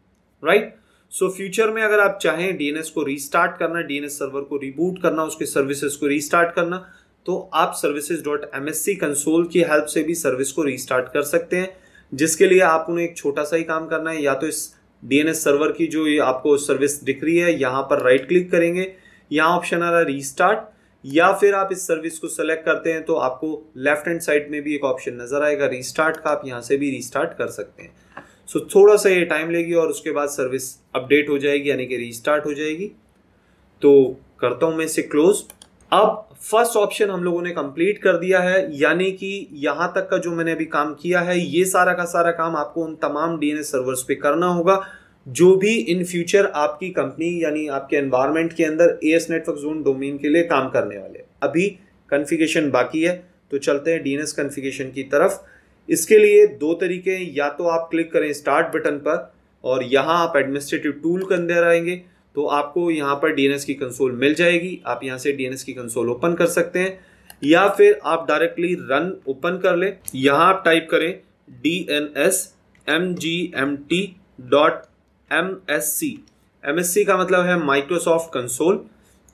राइट सो फ्यूचर में अगर आप चाहें डीएनएस को रीस्टार्ट करना डीएनएस सर्वर को रिबूट करना, उसके सर्विसेज़ को रीस्टार्ट करना तो आप services dot M S C console की हेल्प से भी सर्विस को रीस्टार्ट कर सकते हैं। जिसके लिए आप उन्हें एक छोटा सा ही काम करना है, या तो इस डीएनएस सर्वर की जो आपको सर्विस दिख रही है, यहाँ पर राइट क्लिक करेंगे। यहाँ ऑप्शन आ रहा है रीस्टार्ट या फिर आप इस सर्विस को सेलेक्ट करते हैं तो आपको लेफ़्ट हैंड साइड में भी एक ऑप्शन नज़र आएगा रीस्टार्ट का आप यहाँ से भी रीस्टार्ट कर सकते हैं। सो so, थोड़ा सा ये टाइम लेगी और उसके बाद सर्विस अपडेट हो जाएगी यानी कि रीस्टार्ट हो जाएगी। तो करता हूँ मैं इसे क्लोज अब फ़र्स्ट ऑप्शन हम लोगों ने कंप्लीट कर दिया है यानी कि यहाँ तक का जो मैंने अभी काम किया है ये सारा का सारा काम आपको उन तमाम डीएनएस सर्वर्स पे करना होगा। जो भी इन फ्यूचर आपकी कंपनी यानी आपके एनवायरमेंट के अंदर A S network zone domain के लिए काम करने वाले अभी कन्फिगेशन बाकी है तो चलते हैं डीएनएस कन्फिगेशन की तरफ़। इसके लिए दो तरीके हैं, या तो आप क्लिक करें स्टार्ट बटन पर, और यहाँ आप एडमिनिस्ट्रेटिव टूल के अंदर आएँगे तो आपको यहाँ पर डीएनएस की कंसोल मिल जाएगी। आप यहाँ से डीएनएस की कंसोल ओपन कर सकते हैं, या फिर आप डायरेक्टली रन ओपन कर लें। यहाँ आप टाइप करें D N S M G M T dot M S C M S C का मतलब है माइक्रोसॉफ्ट कंसोल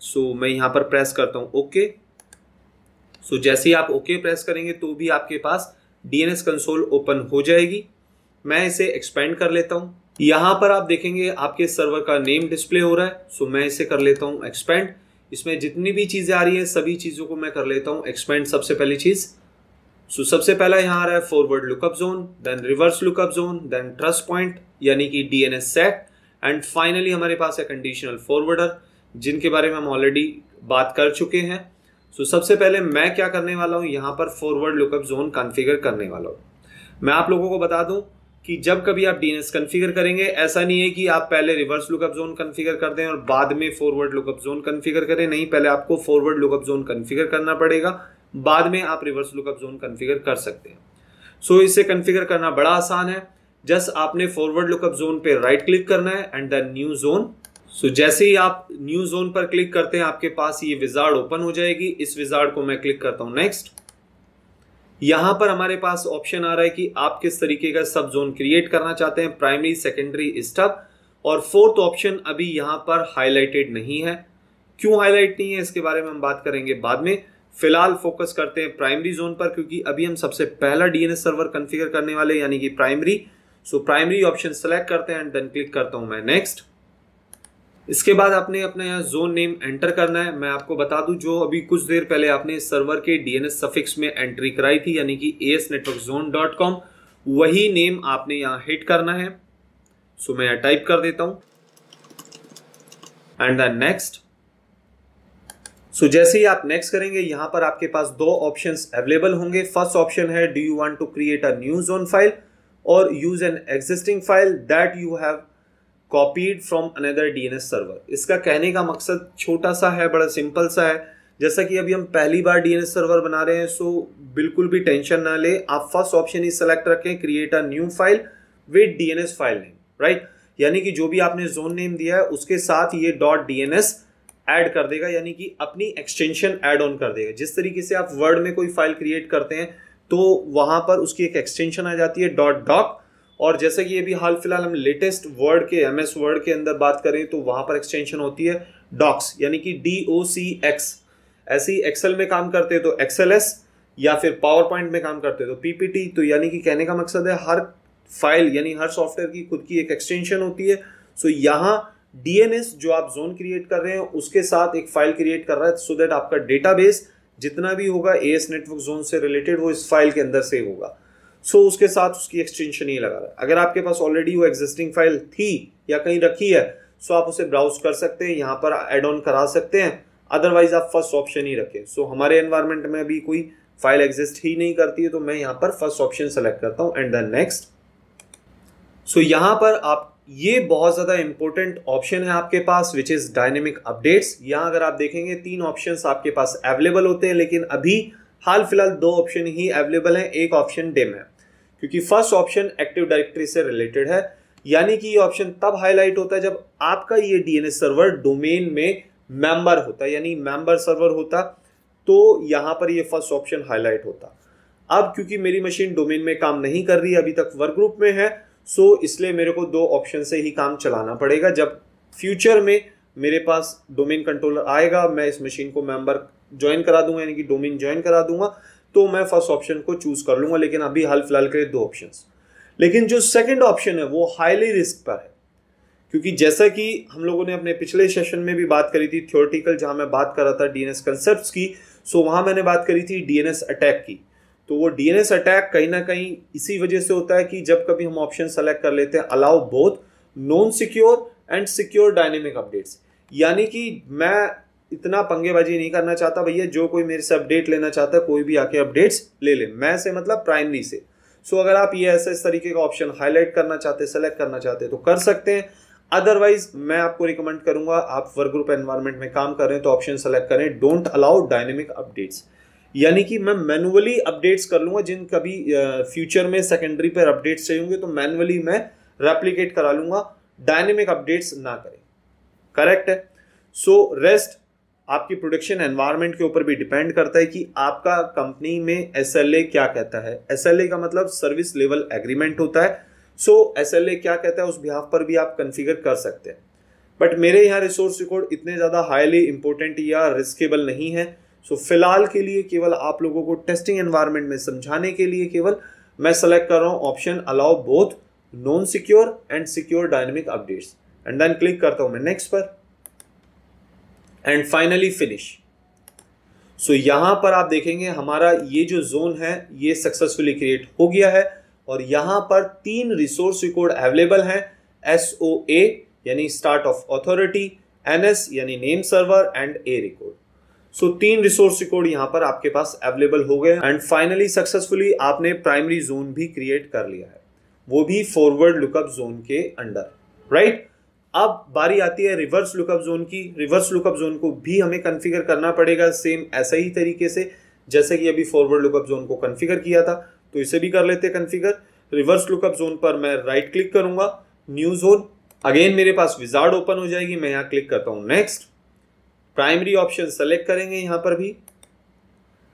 सो मैं यहाँ पर प्रेस करता हूँ ओके सो जैसे ही आप ओके प्रेस करेंगे तो भी आपके पास डीएनएस कंसोल ओपन हो जाएगी. मैं इसे एक्सपेंड कर लेता हूँ. यहाँ पर आप देखेंगे आपके सर्वर का नेम डिस्प्ले हो रहा है. सो मैं इसे कर लेता हूँ एक्सपेंड इसमें जितनी भी चीज़ें आ रही है, सभी चीज़ों को मैं कर लेता हूँ एक्सपेंड सबसे पहली चीज़ सो so, सबसे पहला यहाँ आ रहा है forward lookup zone then reverse lookup zone then trust point यानी कि डीएनएस सेट एंड फाइनली हमारे पास है कंडीशनल फॉरवर्डर जिनके बारे में हम ऑलरेडी बात कर चुके हैं। सो so, सबसे पहले मैं क्या करने वाला हूँ? यहाँ पर फॉरवर्ड लुकअप जोन कॉन्फ़िगर करने वाला हूँ। मैं आप लोगों को बता दूँ कि जब कभी आप डीएनएस कॉन्फ़िगर करेंगे ऐसा नहीं है कि आप पहले रिवर्स लुकअप जोन कॉन्फ़िगर कर दें और बाद में फॉरवर्ड लुकअप जोन कॉन्फ़िगर करें। नहीं पहले आपको फॉरवर्ड लुकअप जोन कॉन्फ़िगर करना पड़ेगा। बाद में आप रिवर्स लुकअप जोन कॉन्फ़िगर कर सकते हैं। सो इसे कॉन्फ़िगर करना बड़ा आसान है। जस्ट आपने फॉरवर्ड लुकअप जोन पे राइट क्लिक करना है and then new zone so जैसे ही आप न्यू जोन पर क्लिक करते हैं, आपके पास ये विजार्ड ओपन हो जाएगी। इस विजार्ड को मैं क्लिक करता हूँ नेक्स्ट यहाँ पर हमारे पास ऑप्शन आ रहा है कि आप किस तरीके का सब जोन क्रिएट करना चाहते हैं प्राइमरी सेकेंडरी स्टब और फोर्थ ऑप्शन अभी यहाँ पर हाईलाइटेड नहीं है। क्यों हाईलाइट नहीं है, इसके बारे में हम बात करेंगे बाद में। फ़िलहाल फोकस करते हैं प्राइमरी जोन पर, क्योंकि अभी हम सबसे पहला डीएनएस सर्वर कॉन्फ़िगर करने वाले यानी कि primary so primary option select करते हैं एंड देन क्लिक करता हूँ मैं नेक्स्ट इसके बाद आपने अपना यहाँ जोन नेम एंटर करना है। मैं आपको बता दूँ, जो अभी कुछ देर पहले आपने सर्वर के डीएनएस सफिक्स में एंट्री कराई थी, यानी कि A S network zone dot com वही नेम आपने यहाँ हिट करना है। सो मैं यहाँ टाइप कर देता हूँ। एंड देन नेक्स्ट सो जैसे ही आप नेक्स्ट करेंगे, यहाँ पर आपके पास दो ऑप्शंस अवेलेबल होंगे। फ़र्स्ट ऑप्शन है do you want to create a new zone file और use an existing file that you have copied from another DNS server इसका कहने का मकसद छोटा सा है, बड़ा सिंपल सा है। जैसा कि अभी हम पहली बार डीएनएस सर्वर बना रहे हैं सो बिल्कुल भी टेंशन ना ले। आप फ़र्स्ट ऑप्शन ही सेलेक्ट रखें create a new file with DNS file name right यानी कि जो भी आपने जोन नेम दिया है, उसके साथ ये डॉट डीएनएस ऐड कर देगा, यानी कि अपनी एक्सटेंशन ऐड ऑन कर देगा। जिस तरीके से आप वर्ड में कोई फ़ाइल क्रिएट करते हैं तो वहाँ पर उसकी एक एक्सटेंशन आ जाती है डॉट डॉक और जैसे कि अभी हाल फ़िलहाल हम लेटेस्ट वर्ड के एम एस वर्ड के अंदर बात करें तो वहाँ पर एक्सटेंशन होती है डॉक्स यानी कि डी ओ सी एक्स ऐसे ही एक्सेल में काम करते हैं तो एक्सेल एस या फिर पावर पॉइंट में काम करते हैं तो पीपीटी तो यानी कि कहने का मकसद है, हर फ़ाइल यानी हर सॉफ्टवेयर की खुद की एक एक्सटेंशन होती है। सो यहाँ डीएनएस जो आप जोन क्रिएट कर रहे हैं उसके साथ एक फ़ाइल क्रिएट कर रहा है सो दैट आपका डेटाबेस जितना भी होगा एएस नेटवर्क जोन से रिलेटेड वो इस फ़ाइल के अंदर सेव होगा। सो so, उसके साथ उसकी एक्सटेंशन ही लगा रहा है। अगर आपके पास ऑलरेडी वो एग्जिस्टिंग फ़ाइल थी या कहीं रखी है सो so आप उसे ब्राउज कर सकते हैं यहाँ पर एड ऑन करा सकते हैं। अदरवाइज़ आप फ़र्स्ट ऑप्शन ही रखें। सो so, हमारे एनवायरमेंट में अभी कोई फ़ाइल एग्जिस्ट ही नहीं करती है तो मैं यहाँ पर फ़र्स्ट ऑप्शन सेलेक्ट करता हूँ एंड देन नेक्स्ट सो यहाँ पर आप ये बहुत ज़्यादा इंपॉर्टेंट ऑप्शन है आपके पास विच इज़ डायनेमिक अपडेट्स यहाँ अगर आप देखेंगे, तीन ऑप्शंस आपके पास अवेलेबल होते हैं, लेकिन अभी हाल फ़िलहाल दो ऑप्शन ही अवेलेबल हैं. एक ऑप्शन डेम है, क्योंकि फ़र्स्ट ऑप्शन एक्टिव डायरेक्टरी से रिलेटेड है. यानी कि ये ऑप्शन तब हाईलाइट होता है जब आपका ये डीएनएस सर्वर डोमेन में मेंबर होता है, यानी मेंबर सर्वर होता तो यहाँ पर ये फ़र्स्ट ऑप्शन हाईलाइट होता. अब क्योंकि मेरी मशीन डोमेन में काम नहीं कर रही, अभी तक वर्क ग्रुप में है सो इसलिए मेरे को दो ऑप्शन से ही काम चलाना पड़ेगा। जब फ्यूचर में मेरे पास डोमेन कंट्रोलर आएगा, मैं इस मशीन को मेंबर ज्वाइन करा दूँगा, यानी कि डोमेन ज्वाइन करा दूँगा तो मैं फ़र्स्ट ऑप्शन को चूज़ कर लूँगा, लेकिन अभी हाल फ़िलहाल के दो ऑप्शन लेकिन जो सेकेंड ऑप्शन है, वो हाईली रिस्क पर है। क्योंकि जैसा कि हम लोगों ने अपने पिछले सेशन में भी बात करी थी थियोरटिकल जहाँ मैं बात कर रहा था डीएनएस कंसेप्ट की सो वहाँ मैंने बात करी थी डीएनएस अटैक की। तो वो डीएनएस अटैक कहीं ना कहीं इसी वजह से होता है कि जब कभी हम ऑप्शन सेलेक्ट कर लेते हैं allow both non secure and secure dynamic updates यानी कि मैं इतना पंगेबाजी नहीं करना चाहता भैया, जो कोई मेरे से अपडेट लेना चाहता है, कोई भी आके अपडेट्स ले ले। मैं से मतलब प्राइमरी से। सो अगर आप ये ऐसे इस तरीके का ऑप्शन हाईलाइट करना चाहते सेलेक्ट करना चाहते तो कर सकते हैं। अदरवाइज़ मैं आपको रिकमेंड करूँगा, आप वर्क ग्रुप एनवायरमेंट में काम कर रहे हैं तो ऑप्शन सेलेक्ट करें। डोंट अलाउ डायनेमिक अपडेट्स यानी कि मैं मैनुअली अपडेट्स कर लूँगा जिन कभी फ्यूचर में सेकेंडरी पर अपडेट्स चाहिए होंगे तो मैनुअली मैं रेप्लीकेट करा लूँगा। डायनेमिक अपडेट्स ना करें। करेक्ट है? सो so, रेस्ट आपकी प्रोडक्शन एनवायरनमेंट के ऊपर भी डिपेंड करता है कि आपका कंपनी में एसएलए क्या कहता है। एसएलए का मतलब सर्विस लेवल एग्रीमेंट होता है। सो so, एस क्या कहता है उस बिहाफ पर भी आप कन्फिगर कर सकते हैं। बट मेरे यहाँ रिसोर्स रिकॉर्ड इतने ज़्यादा हाईली इंपॉर्टेंट या रिस्केबल नहीं है। सो so, फ़िलहाल के लिए केवल आप लोगों को टेस्टिंग एनवायरनमेंट में समझाने के लिए केवल मैं सेलेक्ट कर रहा हूँ option allow both non secure and secure dynamic updates and then click करता हूँ मैं नेक्स्ट पर. एंड फाइनली फिनिश सो यहाँ पर आप देखेंगे हमारा ये जो जोन है ये सक्सेसफुली क्रिएट हो गया है और यहाँ पर तीन रिसोर्स रिकॉर्ड अवेलेबल हैं एस ओ ए यानी स्टार्ट ऑफ़ अथॉरिटी एनएस यानी name server and A record so so, तीन रिसोर्स रिकॉर्ड यहाँ पर आपके पास अवेलेबल हो गए एंड फाइनली सक्सेसफुली आपने प्राइमरी जोन भी क्रिएट कर लिया है। वो भी फॉरवर्ड लुकअप जोन के अंडर राइट right? अब बारी आती है रिवर्स लुकअप जोन की। रिवर्स लुकअप जोन को भी हमें कन्फिगर करना पड़ेगा सेम ऐसा ही तरीके से जैसे कि अभी फॉरवर्ड लुकअप जोन को कन्फिगर किया था। तो इसे भी कर लेते कन्फिगर रिवर्स लुकअप जोन पर मैं राइट क्लिक करूँगा। न्यू जोन अगेन मेरे पास विजार्ड ओपन हो जाएगी। मैं यहाँ क्लिक करता हूँ। नेक्स्ट प्राइमरी ऑप्शन सेलेक्ट करेंगे यहाँ पर भी।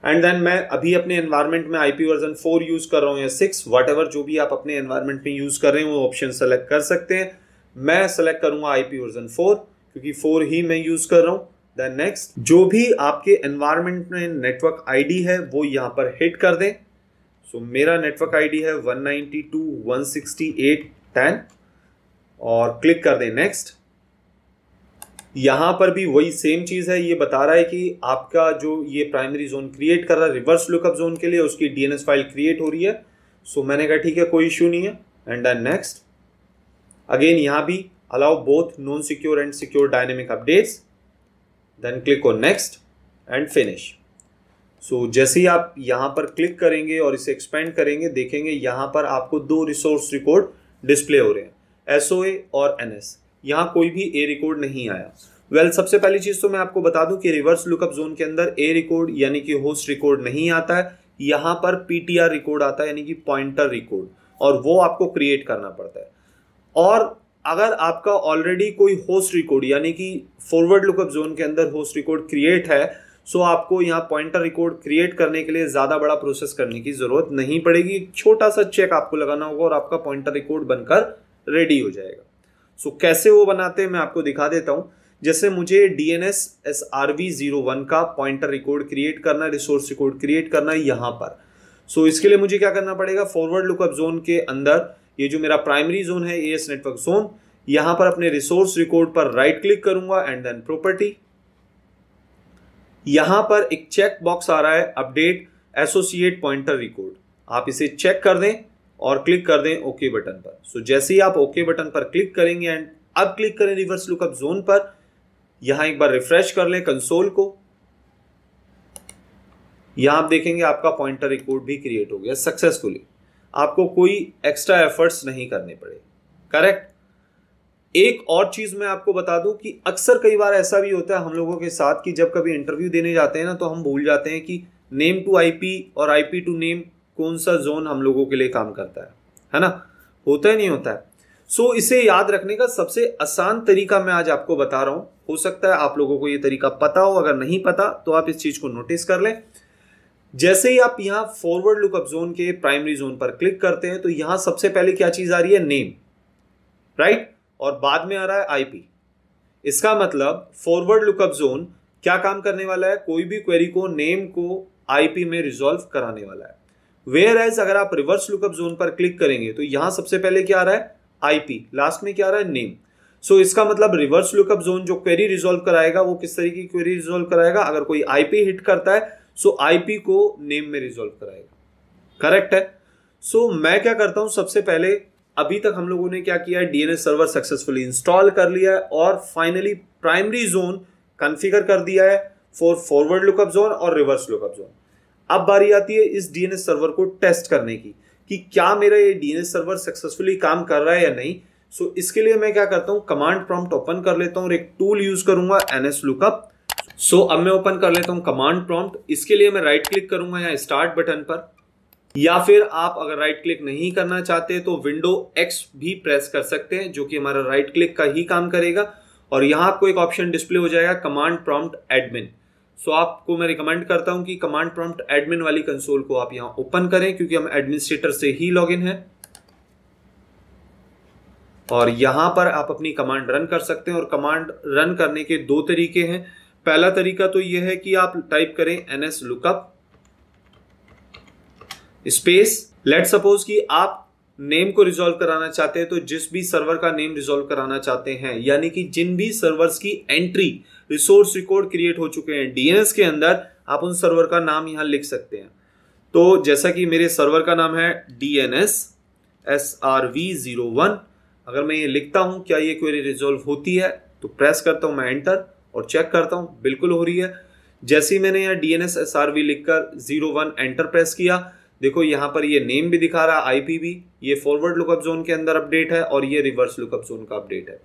एंड देन मैं अभी अपने एनवायरमेंट में आईपी वर्जन फोर यूज़ कर रहा हूँ या सिक्स वट जो भी आप अपने एनवायरमेंट में यूज़ कर रहे हैं वो ऑप्शन सेलेक्ट कर सकते हैं। मैं सेलेक्ट करूँगा आईपी वर्जन फोर क्योंकि फोर ही मैं यूज़ कर रहा हूँ। देन नेक्स्ट जो भी आपके एनवायरमेंट में नेटवर्क आईडी है वो यहाँ पर हिट कर दें। सो so, मेरा नेटवर्क आईडी है 192.168.10 और क्लिक कर दें। नेक्स्ट यहाँ पर भी वही सेम चीज़ है ये बता रहा है कि आपका जो ये प्राइमरी जोन क्रिएट कर रहा है रिवर्स लुकअप जोन के लिए उसकी डीएनएस फ़ाइल क्रिएट हो रही है। सो so, मैंने कहा ठीक है कोई इश्यू नहीं है. एंड देन नेक्स्ट अगेन यहाँ भी allow both non secure and secure dynamic updates then click on next and finish so जैसे ही आप यहाँ पर क्लिक करेंगे और इसे एक्सपेंड करेंगे देखेंगे यहाँ पर आपको दो रिसोर्स रिकॉर्ड डिस्प्ले हो रहे हैं एसओए और एनएस यहाँ कोई भी ए रिकॉर्ड नहीं आया। वेल well, सबसे पहली चीज़ तो मैं आपको बता दूँ कि रिवर्स लुकअप जोन के अंदर ए रिकॉर्ड यानी कि होस्ट रिकॉर्ड नहीं आता है। यहाँ पर पीटीआर रिकॉर्ड आता है यानी कि पॉइंटर रिकॉर्ड और वो आपको क्रिएट करना पड़ता है। और अगर आपका ऑलरेडी कोई होस्ट रिकॉर्ड यानी कि फॉरवर्ड लुकअप जोन के अंदर होस्ट रिकॉर्ड क्रिएट है सो आपको यहाँ पॉइंटर रिकॉर्ड क्रिएट करने के लिए ज़्यादा बड़ा प्रोसेस करने की ज़रूरत नहीं पड़ेगी। छोटा सा चेक आपको लगाना होगा और आपका पॉइंटर रिकॉर्ड बनकर रेडी हो जाएगा। सो so, कैसे वो बनाते हैं मैं आपको दिखा देता हूँ। जैसे मुझे D N S S R V zero one का पॉइंटर रिकॉर्ड क्रिएट करना रिसोर्स रिकॉर्ड क्रिएट करना है यहाँ पर। सो so, इसके लिए मुझे क्या करना पड़ेगा? फॉरवर्ड लुकअप जोन के अंदर ये जो मेरा प्राइमरी जोन है ए एस नेटवर्क जोन यहाँ पर अपने रिसोर्स रिकॉर्ड पर राइट क्लिक करूँगा एंड देन प्रॉपर्टी यहाँ पर एक चेक बॉक्स आ रहा है अपडेट एसोसिएट पॉइंटर रिकॉर्ड आप इसे चेक कर दें। और क्लिक कर दें ओके बटन पर। सो so, जैसे ही आप ओके बटन पर क्लिक करेंगे एंड अब क्लिक करें रिवर्स लुकअप जोन पर यहाँ एक बार रिफ्रेश कर लें कंसोल को। यहाँ आप देखेंगे आपका पॉइंटर रिकॉर्ड भी क्रिएट हो गया सक्सेसफुली आपको कोई एक्स्ट्रा एफर्ट्स नहीं करने पड़े। करेक्ट एक और चीज़ मैं आपको बता दूँ कि अक्सर कई बार ऐसा भी होता है हम लोगों के साथ कि जब कभी इंटरव्यू देने जाते हैं ना तो हम भूल जाते हैं कि नेम टू आईपी और आईपी टू नेम कौन सा जोन हम लोगों के लिए काम करता है है ना? होता है नहीं होता है? सो so, इसे याद रखने का सबसे आसान तरीका मैं आज आपको बता रहा हूँ। हो सकता है आप लोगों को यह तरीका पता हो अगर नहीं पता तो आप इस चीज़ को नोटिस कर लें। जैसे ही आप यहाँ फॉरवर्ड लुकअप जोन के प्राइमरी जोन पर क्लिक करते हैं तो यहाँ सबसे पहले क्या चीज़ आ रही है? नेम राइट और बाद में आ रहा है आईपी इसका मतलब फॉरवर्ड लुकअप जोन क्या काम करने वाला है? कोई भी क्वेरी को नेम को आईपी में रिजोल्व कराने वाला है। वेयर एज अगर आप रिवर्स लुकअप जोन पर क्लिक करेंगे तो यहाँ सबसे पहले क्या आ रहा है? आईपी लास्ट में क्या आ रहा है? नेम सो so, इसका मतलब रिवर्स लुकअप जोन जो क्वेरी रिजोल्व कराएगा वो किस तरीके की क्वेरी रिजोल्व कराएगा? अगर कोई आईपी हिट करता है सो so आईपी को नेम में रिजोल्व कराएगा। करेक्ट है? सो so, मैं क्या करता हूँ? सबसे पहले अभी तक हम लोगों ने क्या किया है? डीएनएस सर्वर सक्सेसफुली इंस्टॉल कर लिया है और फाइनली प्राइमरी जोन कॉन्फ़िगर कर दिया है फॉर फॉरवर्ड लुकअप जोन और रिवर्स लुकअप जोन अब बारी आती है इस डीएनएस सर्वर को टेस्ट करने की कि क्या मेरा ये डीएनएस सर्वर सक्सेसफुली काम कर रहा है या नहीं। सो so, इसके लिए मैं क्या करता हूँ कमांड प्रॉम्प्ट ओपन कर लेता हूँ और एक टूल यूज़ करूँगा एनएस लुकअप सो अब मैं ओपन कर लेता हूँ कमांड प्रॉम्प्ट इसके लिए मैं राइट क्लिक करूँगा यहाँ स्टार्ट बटन पर। या फिर आप अगर राइट क्लिक नहीं करना चाहते तो विंडो एक्स भी प्रेस कर सकते हैं जो कि हमारा राइट क्लिक का ही काम करेगा। और यहाँ आपको एक ऑप्शन डिस्प्ले हो जाएगा कमांड प्रॉम्प्ट एडमिन सो आपको मैं रिकमेंड करता हूँ कि कमांड प्रॉम्प्ट एडमिन वाली कंसोल को आप यहाँ ओपन करें, क्योंकि हम एडमिनिस्ट्रेटर से ही लॉग इन है। और यहाँ पर आप अपनी कमांड रन कर सकते हैं, और कमांड रन करने के दो तरीके हैं। पहला तरीका तो यह है कि आप टाइप करें N S lookup space let suppose कि आप नेम को रिजोल्व कराना चाहते हैं तो जिस भी सर्वर का नेम रिजोल्व कराना चाहते हैं, यानी कि जिन भी सर्वर्स की एंट्री रिसोर्स रिकॉर्ड क्रिएट हो चुके हैं। डीएनएस के अंदर आप उन सर्वर का नाम यहाँ लिख सकते हैं। तो जैसा कि मेरे सर्वर का नाम है DNS S S R V zero one अगर मैं ये लिखता हूँ, क्या ये क्वेरी रिजोल्व होती है? तो प्रेस करता हूँ मैं एंटर और चेक करता हूँ, बिल्कुल हो रही है। जैसे ही मैंने यहाँ डीएनएस एस आर वी लिखकर ज़ीरो वन एंटर प्रेस किया, देखो यहाँ पर ये नेम भी दिखा रहा है आईपी भी। ये फॉरवर्ड लुकअप जोन के अंदर अपडेट है और ये रिवर्स लुकअप जोन का अपडेट है।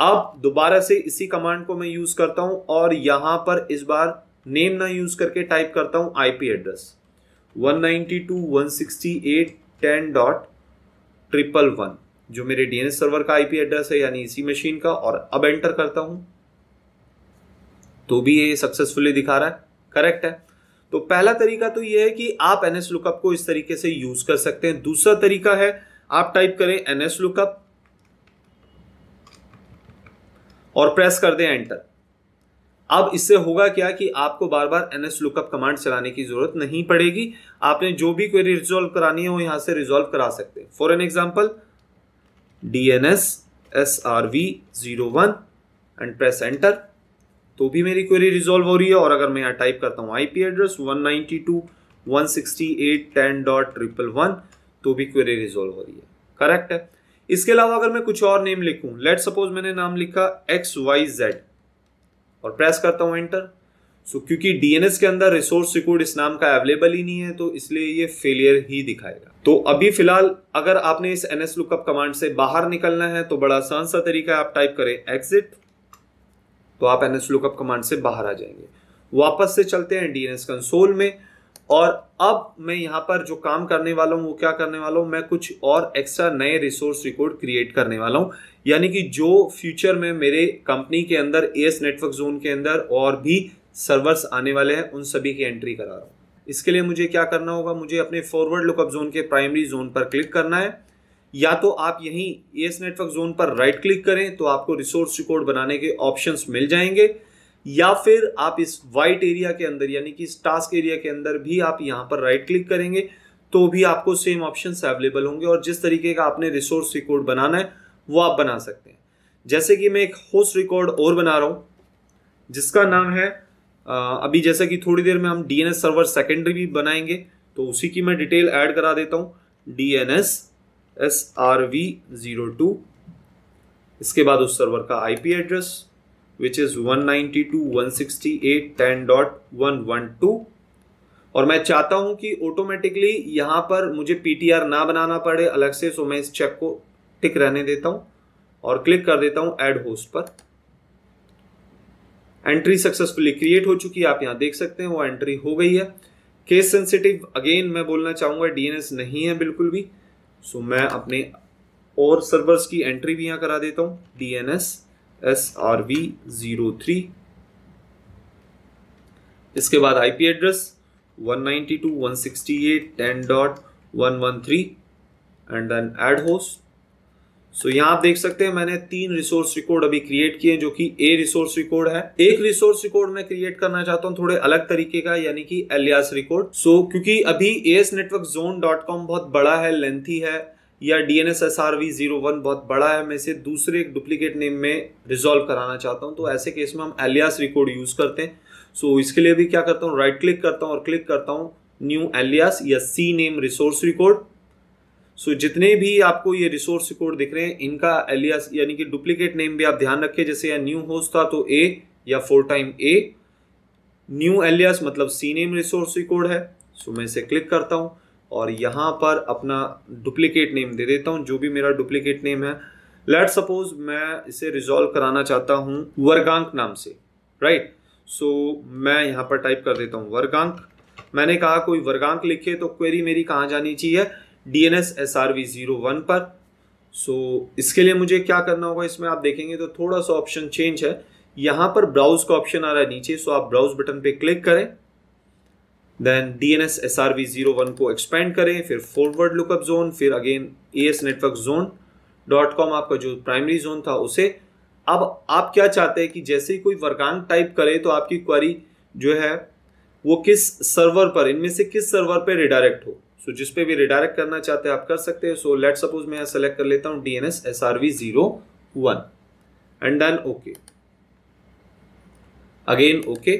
अब दोबारा से इसी कमांड को मैं यूज़ करता हूँ और यहाँ पर इस बार नेम ना यूज़ करके टाइप करता हूँ IP address 192.168.10 dot triple one जो मेरे डीएनएस सर्वर का आईपी एड्रेस है, यानी इसी मशीन का, और अब एंटर करता हूँ। तो भी ये सक्सेसफुली दिखा रहा है। करेक्ट है। तो पहला तरीका तो यह है कि आप एनएस लुकअप को इस तरीके से यूज़ कर सकते हैं। दूसरा तरीका है, आप टाइप करें एनएस लुकअप और प्रेस कर दें एंटर अब इससे होगा क्या कि आपको बार बार एन एस लुकअप कमांड चलाने की ज़रूरत नहीं पड़ेगी। आपने जो भी क्वेरी रिजोल्व करानी है, वो यहाँ से रिजोल्व करा सकते हैं। For an example D N S S R V zero one and press enter तो भी मेरी क्वेरी रिजोल्व हो रही है और अगर मैं यहाँ टाइप करता हूँ IP address one ninety two one sixty eight ten dot triple one तो भी क्वेरी रिजोल्व हो रही है। करेक्ट है? इसके अलावा अगर मैं कुछ और नेम लिखूं लेट सपोज़ मैंने नाम लिखा एक्स वाई जेड और प्रेस करता हूँ एंटर सो so, क्योंकि डीएनएस के अंदर रिसोर्स रिकॉर्ड इस नाम का अवेलेबल ही नहीं है तो इसलिए ये फेलियर ही दिखाएगा। तो अभी फ़िलहाल अगर आपने इस एनएस लुकअप कमांड से बाहर निकलना है तो बड़ा आसान सा तरीका है आप टाइप करें एग्जिट तो आप एनएस लुकअप कमांड से बाहर आ जाएँगे। वापस से चलते हैं डीएनएस कंसोल में और अब मैं यहाँ पर जो काम करने वाला हूँ, वो क्या करने वाला हूँ, मैं कुछ और एक्स्ट्रा नए रिसोर्स रिकॉर्ड क्रिएट करने वाला हूँ। यानी कि जो फ्यूचर में मेरे कंपनी के अंदर एस नेटवर्क जोन के अंदर और भी सर्वर्स आने वाले हैं, उन सभी की एंट्री करा रहा हूँ। इसके लिए मुझे क्या करना होगा, मुझे अपने फॉरवर्ड लुकअप जोन के प्राइमरी जोन पर क्लिक करना है। या तो आप यहीं एस नेटवर्क जोन पर राइट क्लिक करें तो आपको रिसोर्स रिकॉर्ड बनाने के ऑप्शंस मिल जाएँगे। या फिर आप इस वाइट एरिया के अंदर, यानी कि इस टास्क एरिया के अंदर भी आप यहाँ पर राइट क्लिक करेंगे तो भी आपको सेम ऑप्शन अवेलेबल होंगे और जिस तरीके का आपने रिसोर्स रिकॉर्ड बनाना है, वो आप बना सकते हैं। जैसे कि मैं एक होस्ट रिकॉर्ड और बना रहा हूँ, जिसका नाम है अभी जैसा कि थोड़ी देर में हम डीएनएस सर्वर सेकेंडरी भी बनाएँगे तो उसी की मैं डिटेल ऐड करा देता हूँ। DNS S R V zero two इसके बाद उस सर्वर का आईपी एड्रेस विच इज़ 192.168.10.112 और मैं चाहता हूँ कि ऑटोमेटिकली यहाँ पर मुझे पीटीआर ना बनाना पड़े, अलग से सो मैं इस चेक को टिक रहने देता हूँ और क्लिक कर देता हूँ एड होस्ट पर। एंट्री सक्सेसफुली क्रिएट हो चुकी है, आप यहाँ देख सकते हैं, वो एंट्री हो गई है। केस सेंसिटिव अगेन मैं बोलना चाहूँगा डीएनएस नहीं है बिल्कुल भी। सो मैं अपने और सर्वर्स की एंट्री भी यहाँ करा देता हूँ DNS S R V zero three. इसके बाद IP address 192.168.10.113 and then add host so यहाँ आप देख सकते हैं मैंने तीन रिसोर्स रिकॉर्ड अभी क्रिएट किए जो कि ए रिसोर्स रिकॉर्ड है। एक रिसोर्स रिकॉर्ड मैं क्रिएट करना चाहता हूँ थोड़े अलग तरीके का, यानी कि एलियास रिकॉर्ड सो क्योंकि अभी S network zone dot com बहुत बड़ा है लेंथी है या D N S S R V zero one बहुत बड़ा है। मैं इसे दूसरे एक डुप्लीकेट नेम में रिजोल्व कराना चाहता हूँ। तो ऐसे केस में हम एलियास रिकॉर्ड यूज़ करते हैं। सो so, इसके लिए भी क्या करता हूँ? राइट क्लिक करता हूँ और क्लिक करता हूँ न्यू एलियास या C name resource record so जितने भी आपको ये रिसोर्स रिकॉर्ड दिख रहे हैं इनका एलियास यानी कि डुप्लीकेट नेम भी आप ध्यान रखें। जैसे या न्यू होस्ट था तो ए या four time a new alias मतलब सी नेम रिसोर्स रिकॉर्ड है। सो so, मैं इसे क्लिक करता हूँ। और यहाँ पर अपना डुप्लीकेट नेम दे देता हूँ जो भी मेरा डुप्लीकेट नेम है। लेट सपोज़ मैं इसे रिजॉल्व कराना चाहता हूँ वर्गांक नाम से राइट सो so, मैं यहाँ पर टाइप कर देता हूँ वर्गांक। मैंने कहा कोई वर्गांक लिखे तो क्वेरी मेरी कहाँ जानी चाहिए? DNS S R V zero one पर। सो so, इसके लिए मुझे क्या करना होगा? इसमें आप देखेंगे तो थोड़ा सा ऑप्शन चेंज है। यहाँ पर ब्राउज का ऑप्शन आ रहा है नीचे सो आप ब्राउज बटन पे क्लिक करें। Then D N S S R V zero one को एक्सपेंड करें फिर फॉरवर्ड लुकअप जोन फिर again A S network zone dot com आपका जो प्राइमरी जोन था उसे। अब आप क्या चाहते हैं कि जैसे ही कोई वर्गांक टाइप करे तो आपकी क्वारी जो है वो किस सर्वर पर इनमें से किस सर्वर पर रिडायरेक्ट हो। सो so, जिस पे भी रिडायरेक्ट करना चाहते हैं आप कर सकते हैं। सो लेट सपोज़ मैं सेलेक्ट कर लेता हूँ D N S S R V zero one and then okay again okay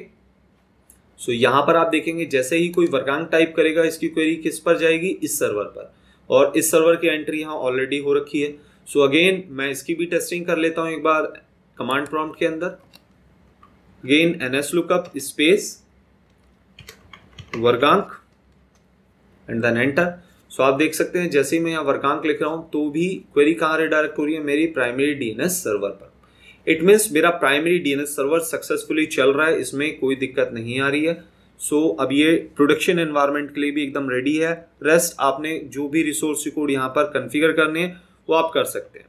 so यहाँ पर आप देखेंगे, जैसे ही कोई वर्गांक टाइप करेगा, इसकी क्वेरी किस पर जाएगी? इस सर्वर पर। और इस सर्वर की एंट्री यहाँ ऑलरेडी हो रखी है। सो so अगेन मैं इसकी भी टेस्टिंग कर लेता हूँ एक बार कमांड प्रॉम्प्ट के अंदर। अगेन एनएस लुकअप स्पेस वर्गांक एंड देन एंटर सो आप देख सकते हैं, जैसे ही मैं यहाँ वर्गांक लिख रहा हूँ तो भी क्वेरी कहाँ रिडायरेक्ट हो रही है? मेरी प्राइमरी डीएनएस सर्वर पर। इट मीन्स मेरा प्राइमरी डीएनएस सर्वर सक्सेसफुली चल रहा है इसमें कोई दिक्कत नहीं आ रही है। सो so, अब ये प्रोडक्शन एनवायरनमेंट के लिए भी एकदम रेडी है। रेस्ट आपने जो भी रिसोर्स कोड यहाँ पर कन्फिगर करने हैं वो आप कर सकते हैं।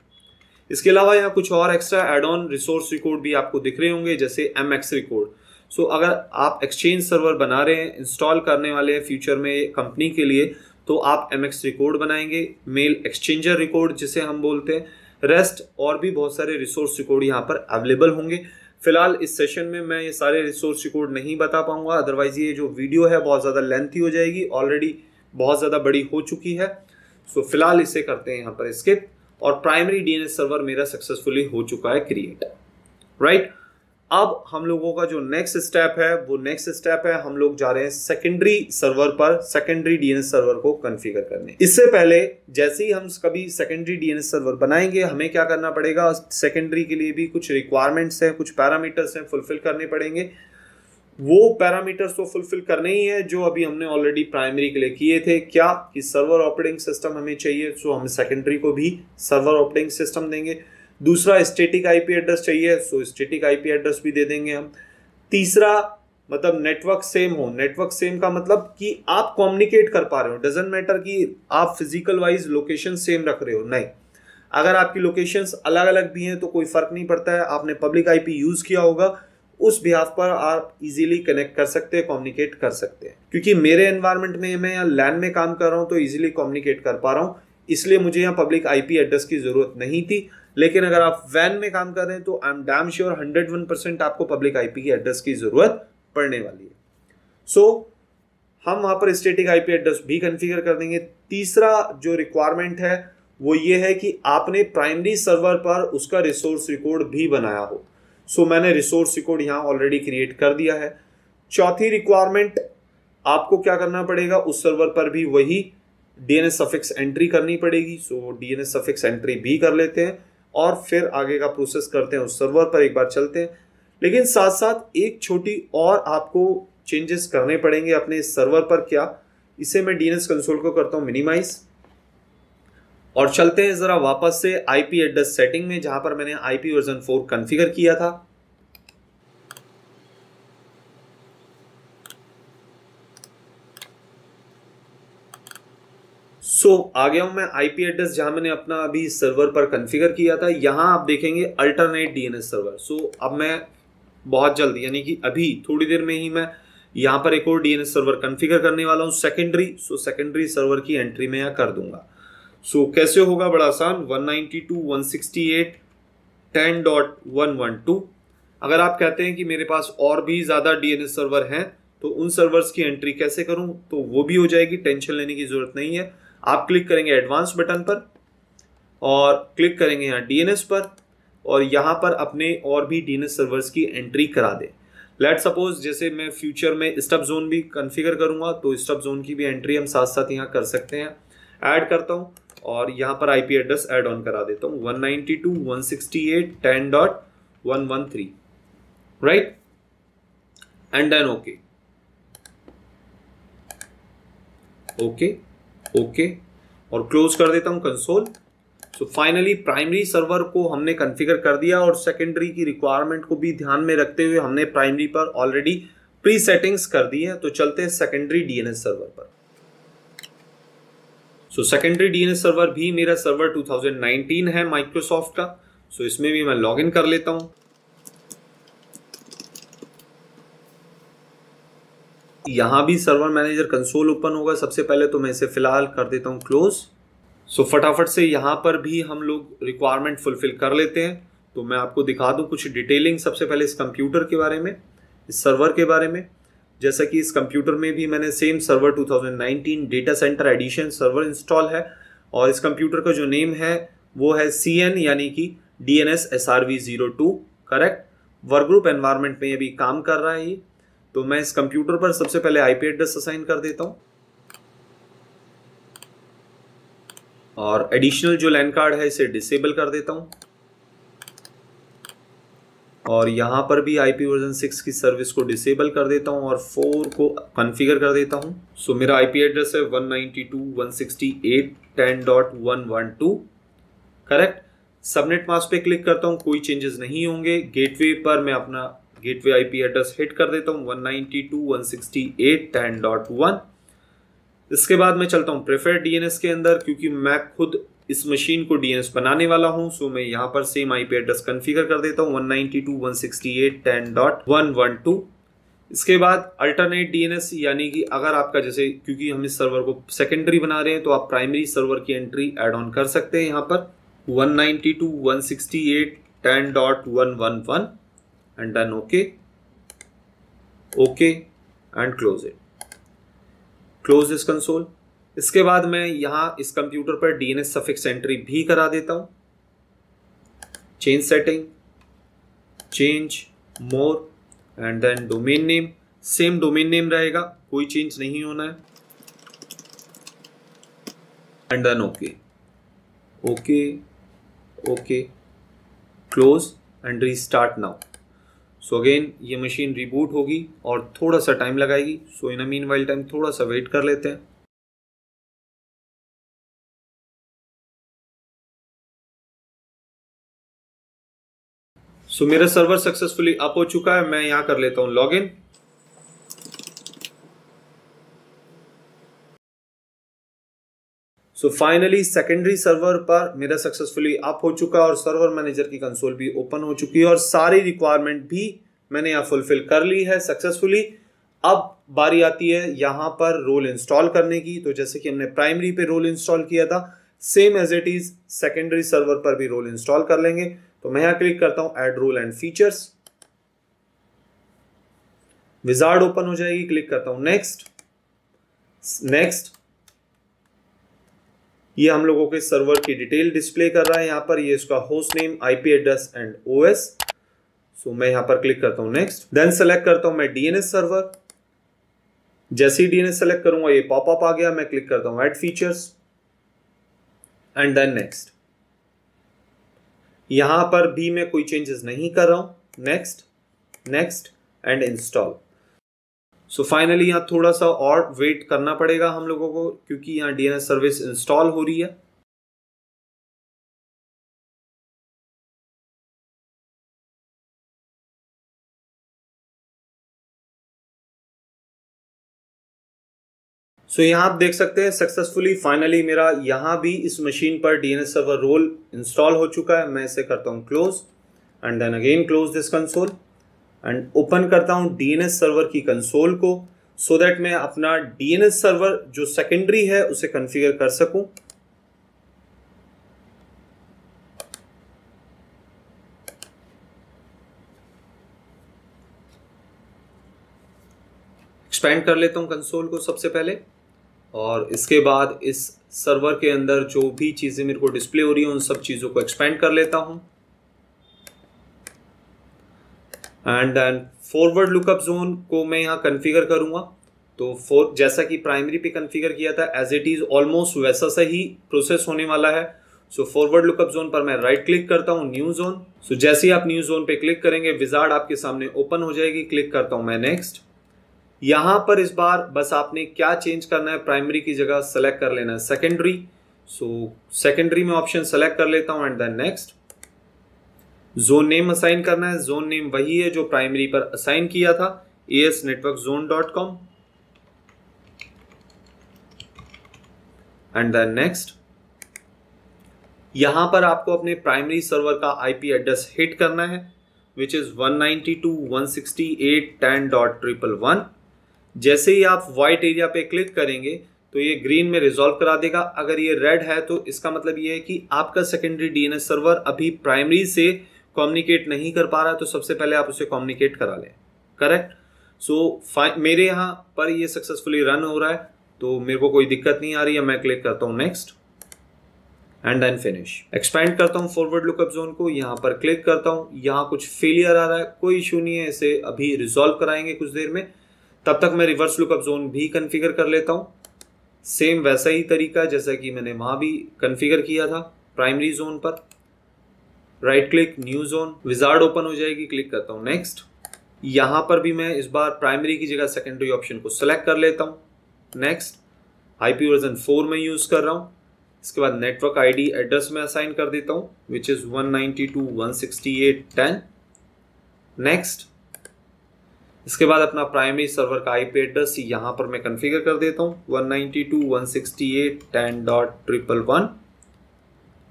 इसके अलावा यहाँ कुछ और extra add on resource record भी आपको दिख रहे होंगे जैसे एम एक्स रिकॉर्ड सो अगर आप एक्सचेंज सर्वर बना रहे हैं इंस्टॉल करने वाले हैं फ्यूचर में कंपनी के लिए तो आप एम एक्स रिकॉर्ड बनाएँगे। मेल एक्सचेंजर रिकॉर्ड जिसे हम बोलते हैं रेस्ट और भी बहुत सारे रिसोर्स रिकॉर्ड यहाँ पर अवेलेबल होंगे। फ़िलहाल इस सेशन में मैं ये सारे रिसोर्स रिकॉर्ड नहीं बता पाऊँगा अदरवाइज़ ये जो वीडियो है बहुत ज़्यादा लेंथी हो जाएगी ऑलरेडी बहुत ज़्यादा बड़ी हो चुकी है। सो फ़िलहाल इसे करते हैं यहाँ पर स्किप और प्राइमरी डीएनएस सर्वर मेरा सक्सेसफुली हो चुका है क्रिएट राइट right? अब हम लोगों का जो नेक्स्ट स्टेप है, वो नेक्स्ट स्टेप है, हम लोग जा रहे हैं सेकेंडरी सर्वर पर सेकेंडरी डीएनएस सर्वर को कॉन्फ़िगर करने। इससे पहले, जैसे ही हम कभी सेकेंडरी डीएनएस सर्वर बनाएँगे, हमें क्या करना पड़ेगा? सेकेंडरी के लिए भी कुछ रिक्वायरमेंट्स हैं, कुछ पैरामीटर्स हैं फुलफिल करने पड़ेंगे। वो पैरामीटर्स तो फुलफिल करने ही है, जो अभी हमने ऑलरेडी प्राइमरी के लिए किए थे। क्या कि सर्वर ऑपरेटिंग सिस्टम हमें चाहिए सो हम सेकेंडरी को भी सर्वर ऑपरेटिंग सिस्टम देंगे। दूसरा स्टेटिक आईपी एड्रेस चाहिए सो स्टेटिक आईपी एड्रेस भी दे देंगे हम। तीसरा मतलब नेटवर्क सेम हो। नेटवर्क सेम का मतलब कि आप कम्युनिकेट कर पा रहे हो। डजेंट मैटर कि आप फ़िज़िकल वाइज लोकेशन सेम रख रहे हो, नहीं। अगर आपकी लोकेशंस अलग अलग भी हैं तो कोई फ़र्क नहीं पड़ता है। आपने पब्लिक आईपी यूज़ किया होगा। उस बिहाफ पर आप इजीली कनेक्ट कर सकते हैं कम्युनिकेट कर सकते हैं। क्योंकि मेरे एनवायरनमेंट में, मैं यहाँ लैंड में काम कर रहा हूँ तो इजीली कम्युनिकेट कर पा रहा हूँ। इसलिए मुझे यहाँ पब्लिक आईपी एड्रेस की ज़रूरत नहीं थी। लेकिन अगर आप वैन में काम कर रहे हैं तो I am damn sure hundred one percent आपको पब्लिक आईपी की एड्रेस की ज़रूरत पड़ने वाली है। सो so, हम वहाँ पर स्टेटिक आईपी एड्रेस भी कॉन्फ़िगर कर देंगे। तीसरा जो रिक्वायरमेंट है वो ये है कि आपने प्राइमरी सर्वर पर उसका रिसोर्स रिकॉर्ड भी बनाया हो। सो so, मैंने रिसोर्स रिकॉर्ड यहाँ ऑलरेडी क्रिएट कर दिया है। चौथी रिक्वायरमेंट आपको क्या करना पड़ेगा? उस सर्वर पर भी वही डीएनएस सफिक्स एंट्री करनी पड़ेगी। सो डीएनएस सफिक्स एंट्री भी कर लेते हैं। और फिर आगे का प्रोसेस करते हैं, उस सर्वर पर एक बार चलते हैं। लेकिन साथ साथ एक छोटी और आपको चेंजेस करने पड़ेंगे अपने सर्वर पर क्या, इसे मैं डीएनएस कंसोल को करता हूँ मिनिमाइज और चलते हैं जरा वापस से आईपी एड्रेस सेटिंग में, जहाँ पर मैंने आईपी वर्जन फोर कॉन्फ़िगर किया था। सो so, आ गया हूँ मैं आईपी एड्रेस जहाँ मैंने अपना अभी सर्वर पर कॉन्फ़िगर किया था यहाँ आप देखेंगे अल्टरनेट डीएनएस सर्वर सो अब मैं बहुत जल्द यानी कि अभी थोड़ी देर में ही मैं यहाँ पर एक और डीएनएस सर्वर कॉन्फ़िगर करने वाला हूँ सेकेंडरी सो सेकेंडरी सर्वर की एंट्री में यहाँ कर दूँगा। सो so, कैसे होगा? बड़ा आसान। 192.168.10.112 अगर आप कहते हैं कि मेरे पास और भी ज़्यादा डीएनएस सर्वर हैं तो उन सर्वर्स की एंट्री कैसे करूँ? तो वो भी हो जाएगी टेंशन लेने की ज़रूरत नहीं है। आप क्लिक करेंगे एडवांस बटन पर और क्लिक करेंगे यहाँ डीएनएस पर और यहाँ पर अपने और भी डीएनएस सर्वर्स की एंट्री करा दे। लेट सपोज़ जैसे मैं फ्यूचर में स्टब जोन भी कॉन्फ़िगर करूँगा तो स्टब जोन की भी एंट्री हम साथ साथ यहाँ कर सकते हैं। ऐड करता हूँ और यहाँ पर आईपी एड्रेस ऐड ऑन करा देता हूँ। 192.168.10.113 right and then okay okay okay. और क्लोज कर देता हूँ console so finally primary server को हमने कॉन्फ़िगर कर दिया और सेकेंडरी की रिक्वायरमेंट को भी ध्यान में रखते हुए हमने प्राइमरी पर ऑलरेडी प्री सेटिंग्स कर दी है। तो चलते हैं सेकेंडरी डीएनएस सर्वर पर। सो सेकेंडरी डीएनएस सर्वर भी मेरा सर्वर 2019 है माइक्रोसॉफ्ट का। सो so, इसमें भी मैं लॉगिन कर लेता हूँ। यहाँ भी सर्वर मैनेजर कंसोल ओपन होगा। सबसे पहले तो मैं इसे फ़िलहाल कर देता हूँ क्लोज सो फटाफट से यहाँ पर भी हम लोग रिक्वायरमेंट फुलफिल कर लेते हैं। तो मैं आपको दिखा दूँ कुछ डिटेलिंग सबसे पहले इस कंप्यूटर के बारे में, इस सर्वर के बारे में। जैसा कि इस कंप्यूटर में भी मैंने same server 2019 data centre edition server install है और इस कंप्यूटर का जो नेम है, वो है सी एन यानी कि D N S S R V zero two correct workgroup environment में अभी काम कर रहा है ये। तो मैं इस कंप्यूटर पर सबसे पहले आईपी एड्रेस असाइन कर देता हूँ। और एडिशनल जो लैंड कार्ड है, इसे डिसेबल कर देता हूँ। और यहाँ पर भी आईपी वर्जन सिक्स की सर्विस को डिसेबल कर देता हूँ और फोर को कॉन्फ़िगर कर देता हूँ। सो मेरा आईपी एड्रेस है 192.168.10.112 करेक्ट सबनेट मास्क पे क्लिक करता हूँ, कोई चेंजेस नहीं होंगे। गेटवे पर मैं अपना गेटवे आईपी एड्रेस हिट कर देता हूँ 192.168.10.1 इसके बाद मैं चलता हूँ प्रेफर डीएनएस के अंदर, क्योंकि मैं खुद इस मशीन को डीएनएस बनाने वाला हूँ सो मैं यहाँ पर सेम आईपी एड्रेस कॉन्फ़िगर कर देता हूँ 192.168.10.112 इसके बाद अल्टरनेट डीएनएस यानी कि अगर आपका जैसे, क्योंकि हम इस सर्वर को सेकेंडरी बना रहे हैं तो आप प्राइमरी सर्वर की एंट्री एड ऑन कर सकते हैं यहाँ पर 192.168.10.111 and then okay okay and close it close this console इसके बाद मैं यहाँ इस कंप्यूटर पर डीएनएस सफिक्स एंट्री भी करा देता हूँ। Change setting change more and then domain name same domain name रहेगा, कोई चेंज नहीं होना है। And then okay okay okay close and restart now so again ये मशीन रिबूट होगी और थोड़ा सा टाइम लगाएगी। So in meanwhile time थोड़ा सा वेट कर लेते हैं। सो so, मेरा सर्वर सक्सेसफुली अप हो चुका है। मैं यहाँ कर लेता हूँ log so finally secondary server पर मेरा सक्सेसफुली अप हो चुका है और सर्वर मैनेजर की कंसोल भी ओपन हो चुकी है और सारी रिक्वायरमेंट भी मैंने यहाँ फुलफिल कर ली है सक्सेसफुली अब बारी आती है यहाँ पर रोल इंस्टॉल करने की। तो जैसे कि हमने प्राइमरी पे रोल इंस्टॉल किया था same as it is secondary server पर भी रोल इंस्टॉल कर लेंगे। तो मैं यहाँ क्लिक करता हूँ add role and features wizard open हो जाएगी क्लिक करता हूँ नेक्स्ट नेक्स्ट ये हम लोगों के सर्वर की डिटेल डिस्प्ले कर रहा है यहाँ पर। ये इसका host name IP address and OS so मैं यहाँ पर क्लिक करता हूँ नेक्स्ट देन सेलेक्ट करता हूँ मैं डीएनएस सर्वर जैसे ही डीएनएस सेलेक्ट करूँगा, ये पॉपअप आ गया। मैं क्लिक करता हूँ add features and then next यहाँ पर भी मैं कोई चेंजेस नहीं कर रहा हूँ। Next next and install so finally यहाँ थोड़ा सा और वेट करना पड़ेगा हम लोगों को क्योंकि यहाँ डीएनएस सर्विस इंस्टॉल हो रही है। सो so, यहाँ आप देख सकते हैं सक्सेसफुली फाइनली मेरा यहाँ भी इस मशीन पर डीएनएस सर्वर रोल इंस्टॉल हो चुका है। मैं इसे करता हूँ close and then again close this console and open करता हूँ डीएनएस सर्वर की कंसोल को सो so दैट मैं अपना डीएनएस सर्वर जो सेकेंडरी है, उसे कॉन्फ़िगर कर सकूँ। एक्सपेंड कर लेता हूँ कंसोल को सबसे पहले, और इसके बाद इस सर्वर के अंदर जो भी चीज़ें मेरे को डिस्प्ले हो रही हैं, उन सब चीज़ों को एक्सपेंड कर लेता हूँ। And then forward lookup zone को मैं यहाँ कन्फिगर करूँगा। तो फोर जैसा कि प्राइमरी पे कन्फिगर किया था एज इट इज़ ऑलमोस्ट वैसा सा ही प्रोसेस होने वाला है। सो फॉरवर्ड लुकअप जोन पर मैं राइट right क्लिक करता हूँ न्यू जोन सो जैसे ही आप न्यू जोन पे क्लिक करेंगे विजार्ड आपके सामने ओपन हो जाएगी। क्लिक करता हूँ मैं नेक्स्ट यहाँ पर इस बार बस आपने क्या चेंज करना है प्राइमरी की जगह सेलेक्ट कर लेना है सेकेंडरी सो सेकेंडरी में ऑप्शन सेलेक्ट कर लेता हूँ and then next zone name assign करना है। जोन नेम वही है जो प्राइमरी पर असाइन किया था। A S network zone dot com and then next यहाँ पर आपको अपने प्राइमरी सर्वर का आईपी एड्रेस हिट करना है विच इज़ 192.168.10.111 जैसे ही आप व्हाइट एरिया पे क्लिक करेंगे तो ये ग्रीन में रिजॉल्व करा देगा। अगर ये रेड है तो इसका मतलब ये है कि आपका सेकेंडरी डीएनएस सर्वर अभी प्राइमरी से कम्युनिकेट नहीं कर पा रहा तो सबसे पहले आप उसे कम्युनिकेट करा लें। करेक्ट सो so, मेरे यहाँ पर ये सक्सेसफुली रन हो रहा है तो मेरे को कोई दिक्कत नहीं आ रही है मैं क्लिक करता हूँ next and then finish expand करता हूँ फॉरवर्ड लुकअप जोन को यहाँ पर क्लिक करता हूँ यहाँ कुछ फेलियर आ रहा है कोई इशू नहीं है इसे अभी रिजॉल्व कराएँगे कुछ देर में। तब तक मैं रिवर्स लुकअप जोन भी कन्फिगर कर लेता हूँ। सेम वैसा ही तरीका जैसा कि मैंने वहाँ भी कन्फिगर किया था प्राइमरी जोन पर। Right click new zone wizard open हो जाएगी क्लिक करता हूँ नेक्स्ट यहाँ पर भी मैं इस बार प्राइमरी की जगह सेकेंडरी ऑप्शन को सिलेक्ट कर लेता हूँ नेक्स्ट आईपी वर्जन फोर में यूज़ कर रहा हूँ, इसके बाद नेटवर्क आईडी एड्रेस में असाइन कर देता हूँ विच इज़ 192.168.10 नेक्स्ट इसके बाद अपना प्राइमरी सर्वर का आईपी एड्रेस यहाँ पर मैं कॉन्फ़िगर कर देता हूँ one ninety two one sixty eight ten dot triple 192.168.10.111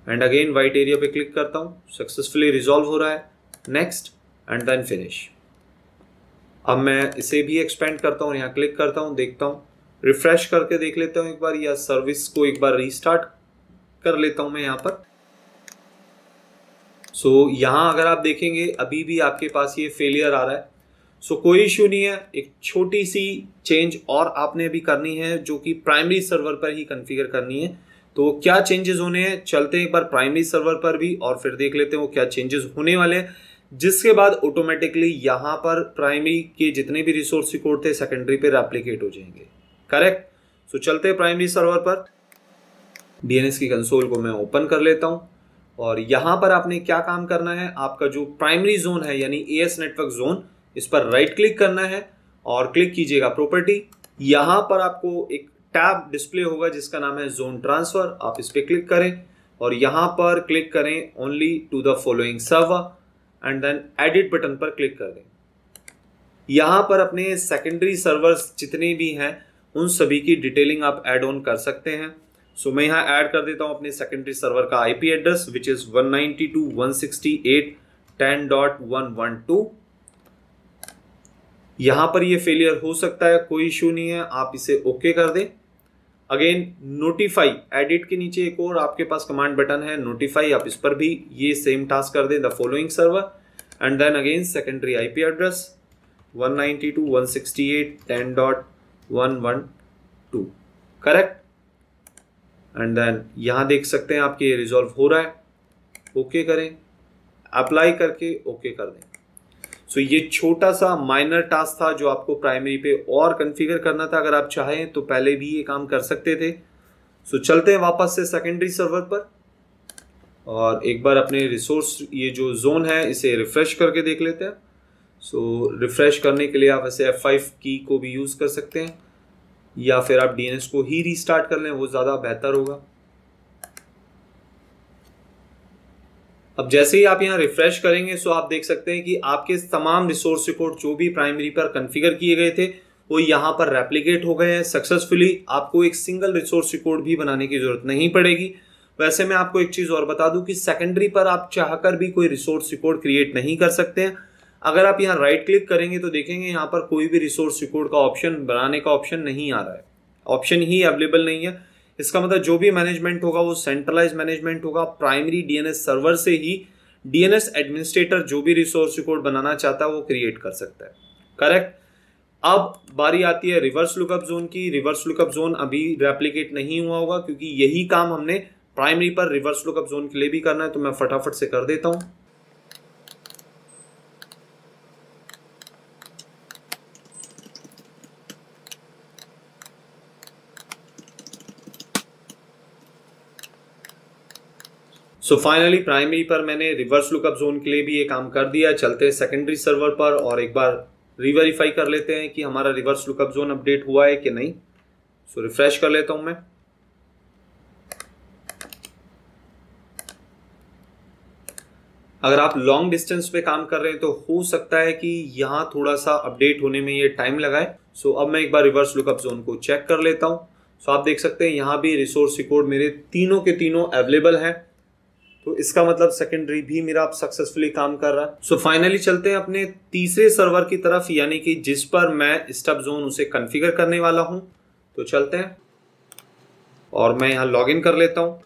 and again white area पे क्लिक करता हूँ। सक्सेसफुली रिजॉल्व हो रहा है। नेक्स्ट एंड देन फिनिश अब मैं इसे भी एक्सपेंड करता हूँ यहाँ क्लिक करता हूँ देखता हूँ। रिफ्रेश करके देख लेता हूँ एक बार या सर्विस को एक बार रीस्टार्ट कर लेता हूँ मैं यहाँ पर। सो so, यहाँ अगर आप देखेंगे अभी भी आपके पास ये फेलियर आ रहा है। सो so, कोई इश्यू नहीं है। एक छोटी सी चेंज और आपने अभी करनी है जो कि प्राइमरी सर्वर पर ही कॉन्फ़िगर करनी है। तो क्या चेंजेस होने हैं? चलते हैं एक बार प्राइमरी सर्वर पर भी और फिर देख लेते हैं वो क्या चेंजेस होने वाले हैं। जिसके बाद ऑटोमेटिकली यहाँ पर प्राइमरी के जितने भी रिसोर्स कोड थे सेकेंडरी पे रेप्लीकेट हो जाएँगे। करेक्ट सो चलते हैं प्राइमरी सर्वर पर। डीएनएस की कंसोल को मैं ओपन कर लेता हूँ। और यहाँ पर आपने क्या काम करना है? आपका जो प्राइमरी जोन है, यानी एएस नेटवर्क जोन इस पर राइट क्लिक करना है और क्लिक कीजिएगा प्रॉपर्टी यहाँ पर आपको एक टैब डिस्प्ले होगा जिसका नाम है जोन ट्रांसफ़र। आप इस पर क्लिक करें और यहाँ पर क्लिक करें only to the following server and then edit button पर क्लिक कर दें। यहाँ पर अपने सेकेंडरी सर्वर्स जितने भी हैं उन सभी की डिटेलिंग आप एड ऑन कर सकते हैं। सो so, मैं यहाँ ऐड कर देता हूँ अपने सेकेंडरी सर्वर का आईपी एड्रेस विच इज़ 192.168.10.112 यहाँ पर ये फेलियर हो सकता है कोई इश्यू नहीं है आप इसे ओके okay कर दें। अगेन नोटिफाई एडिट के नीचे एक और आपके पास कमांड बटन है नोटिफाई आप इस पर भी ये सेम टास्क कर दें the following server and then again secondary IP address 192.168.10.112 correct and then यहाँ देख सकते हैं आपके ये रिजॉल्व हो रहा है। ओके okay करें। अप्लाई करके ओके okay कर दें। सो so, ये छोटा सा माइनर टास्क था जो आपको प्राइमरी पे और कन्फिगर करना था अगर आप चाहें तो पहले भी ये काम कर सकते थे। सो so, चलते हैं वापस से सेकेंडरी सर्वर पर और एक बार अपने रिसोर्स ये जो जोन है इसे रिफ्रेश करके देख लेते हैं। सो so, रिफ्रेश करने के लिए आप ऐसे F5 की को भी यूज़ कर सकते हैं या फिर आप डीएनएस को ही रीस्टार्ट कर लें वो ज़्यादा बेहतर होगा। अब जैसे ही आप यहाँ रिफ्रेश करेंगे सो आप देख सकते हैं कि आपके तमाम रिसोर्स रिकॉर्ड जो भी प्राइमरी पर कन्फिगर किए गए थे, वो यहाँ पर रेप्लीकेट हो गए हैं सक्सेसफुली आपको एक सिंगल रिसोर्स रिकॉर्ड भी बनाने की ज़रूरत नहीं पड़ेगी। वैसे मैं आपको एक चीज़ और बता दूँ कि सेकेंडरी पर आप चाहकर भी कोई रिसोर्स रिकॉर्ड क्रिएट नहीं कर सकते हैं। अगर आप यहाँ राइट क्लिक करेंगे तो देखेंगे यहाँ पर कोई भी रिसोर्स रिकॉर्ड का ऑप्शन बनाने का ऑप्शन नहीं आ रहा है। ऑप्शन ही अवेलेबल नहीं है। इसका मतलब जो भी मैनेजमेंट होगा, वो सेंट्रलाइज मैनेजमेंट होगा। प्राइमरी डीएनएस सर्वर से ही डीएनएस एडमिनिस्ट्रेटर जो भी रिसोर्स रिकॉर्ड बनाना चाहता है, वो क्रिएट कर सकता है। करेक्ट अब बारी आती है रिवर्स लुकअप जोन की। रिवर्स लुकअप जोन अभी रेप्लीकेट नहीं हुआ होगा, क्योंकि यही काम हमने प्राइमरी पर रिवर्स लुकअप जोन के लिए भी करना है तो मैं फटाफट से कर देता हूँ। सो फाइनली प्राइमरी पर मैंने रिवर्स लुकअप जोन के लिए भी ये काम कर दिया चलते सेकेंडरी सर्वर पर और एक बार रिवेरीफाई कर लेते हैं कि हमारा रिवर्स लुकअप जोन अपडेट हुआ है कि नहीं। सो so, रिफ्रेश कर लेता हूँ मैं। अगर आप लॉन्ग डिस्टेंस पे काम कर रहे हैं तो हो सकता है कि यहाँ थोड़ा सा अपडेट होने में ये टाइम लगाए। सो so, अब मैं एक बार रिवर्स लुकअप जोन को चेक कर लेता हूँ। सो so, आप देख सकते हैं यहाँ भी रिसोर्स रिकॉर्ड मेरे तीनों के तीनों अवेलेबल हैं। तो इसका मतलब सेकेंडरी भी मेरा आप सक्सेसफुली काम कर रहा है। सो so फाइनली चलते हैं अपने तीसरे सर्वर की तरफ़, यानी कि जिस पर मैं स्टब जोन उसे कन्फिगर करने वाला हूँ। तो चलते हैं और मैं यहाँ लॉग इन कर लेता हूँ।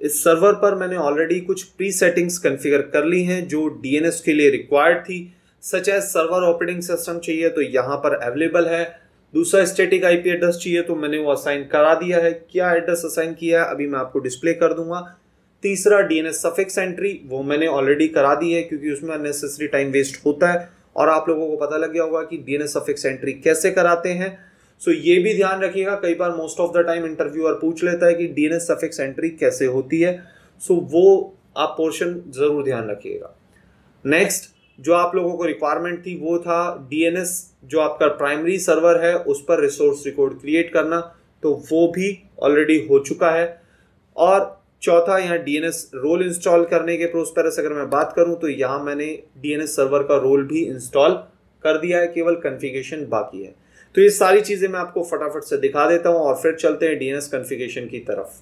इस सर्वर पर मैंने ऑलरेडी कुछ प्री सेटिंग्स कन्फिगर कर ली हैं, जो डीएनएस के लिए रिक्वायर्ड थी such as server operating system चाहिए तो यहाँ पर अवेलेबल है। दूसरा स्टेटिक आईपी एड्रेस चाहिए तो मैंने वो असाइन करा दिया है। क्या एड्रेस असाइन किया है? अभी मैं आपको डिस्प्ले कर दूँगा। तीसरा डीएनएस सफिक्स एंट्री वो मैंने ऑलरेडी करा दी है क्योंकि उसमें अननेसेसरी टाइम वेस्ट होता है। और आप लोगों को पता लग गया होगा कि डीएनएस सफिक्स एंट्री कैसे कराते हैं। सो so, ये भी ध्यान रखिएगा कई बार most of the time interviewer पूछ लेता है कि डीएनएस सफिक्स एंट्री कैसे होती है। सो so, वो आप पोर्शन ज़रूर ध्यान रखिएगा। नेक्स्ट जो आप लोगों को रिक्वायरमेंट थी, वो था डीएनएस जो आपका प्राइमरी सर्वर है, उस पर रिसोर्स रिकॉर्ड क्रिएट करना। तो वो भी ऑलरेडी हो चुका है। और चौथा, यहाँ डीएनएस रोल इंस्टॉल करने के प्रोस्पेरस अगर मैं बात करूँ तो यहाँ मैंने डीएनएस सर्वर का रोल भी इंस्टॉल कर दिया है, केवल कन्फिगेशन बाकी है। तो ये सारी चीज़ें मैं आपको फटाफट से दिखा देता हूँ, और फिर चलते हैं डीएनएस कन्फिगेशन की तरफ़।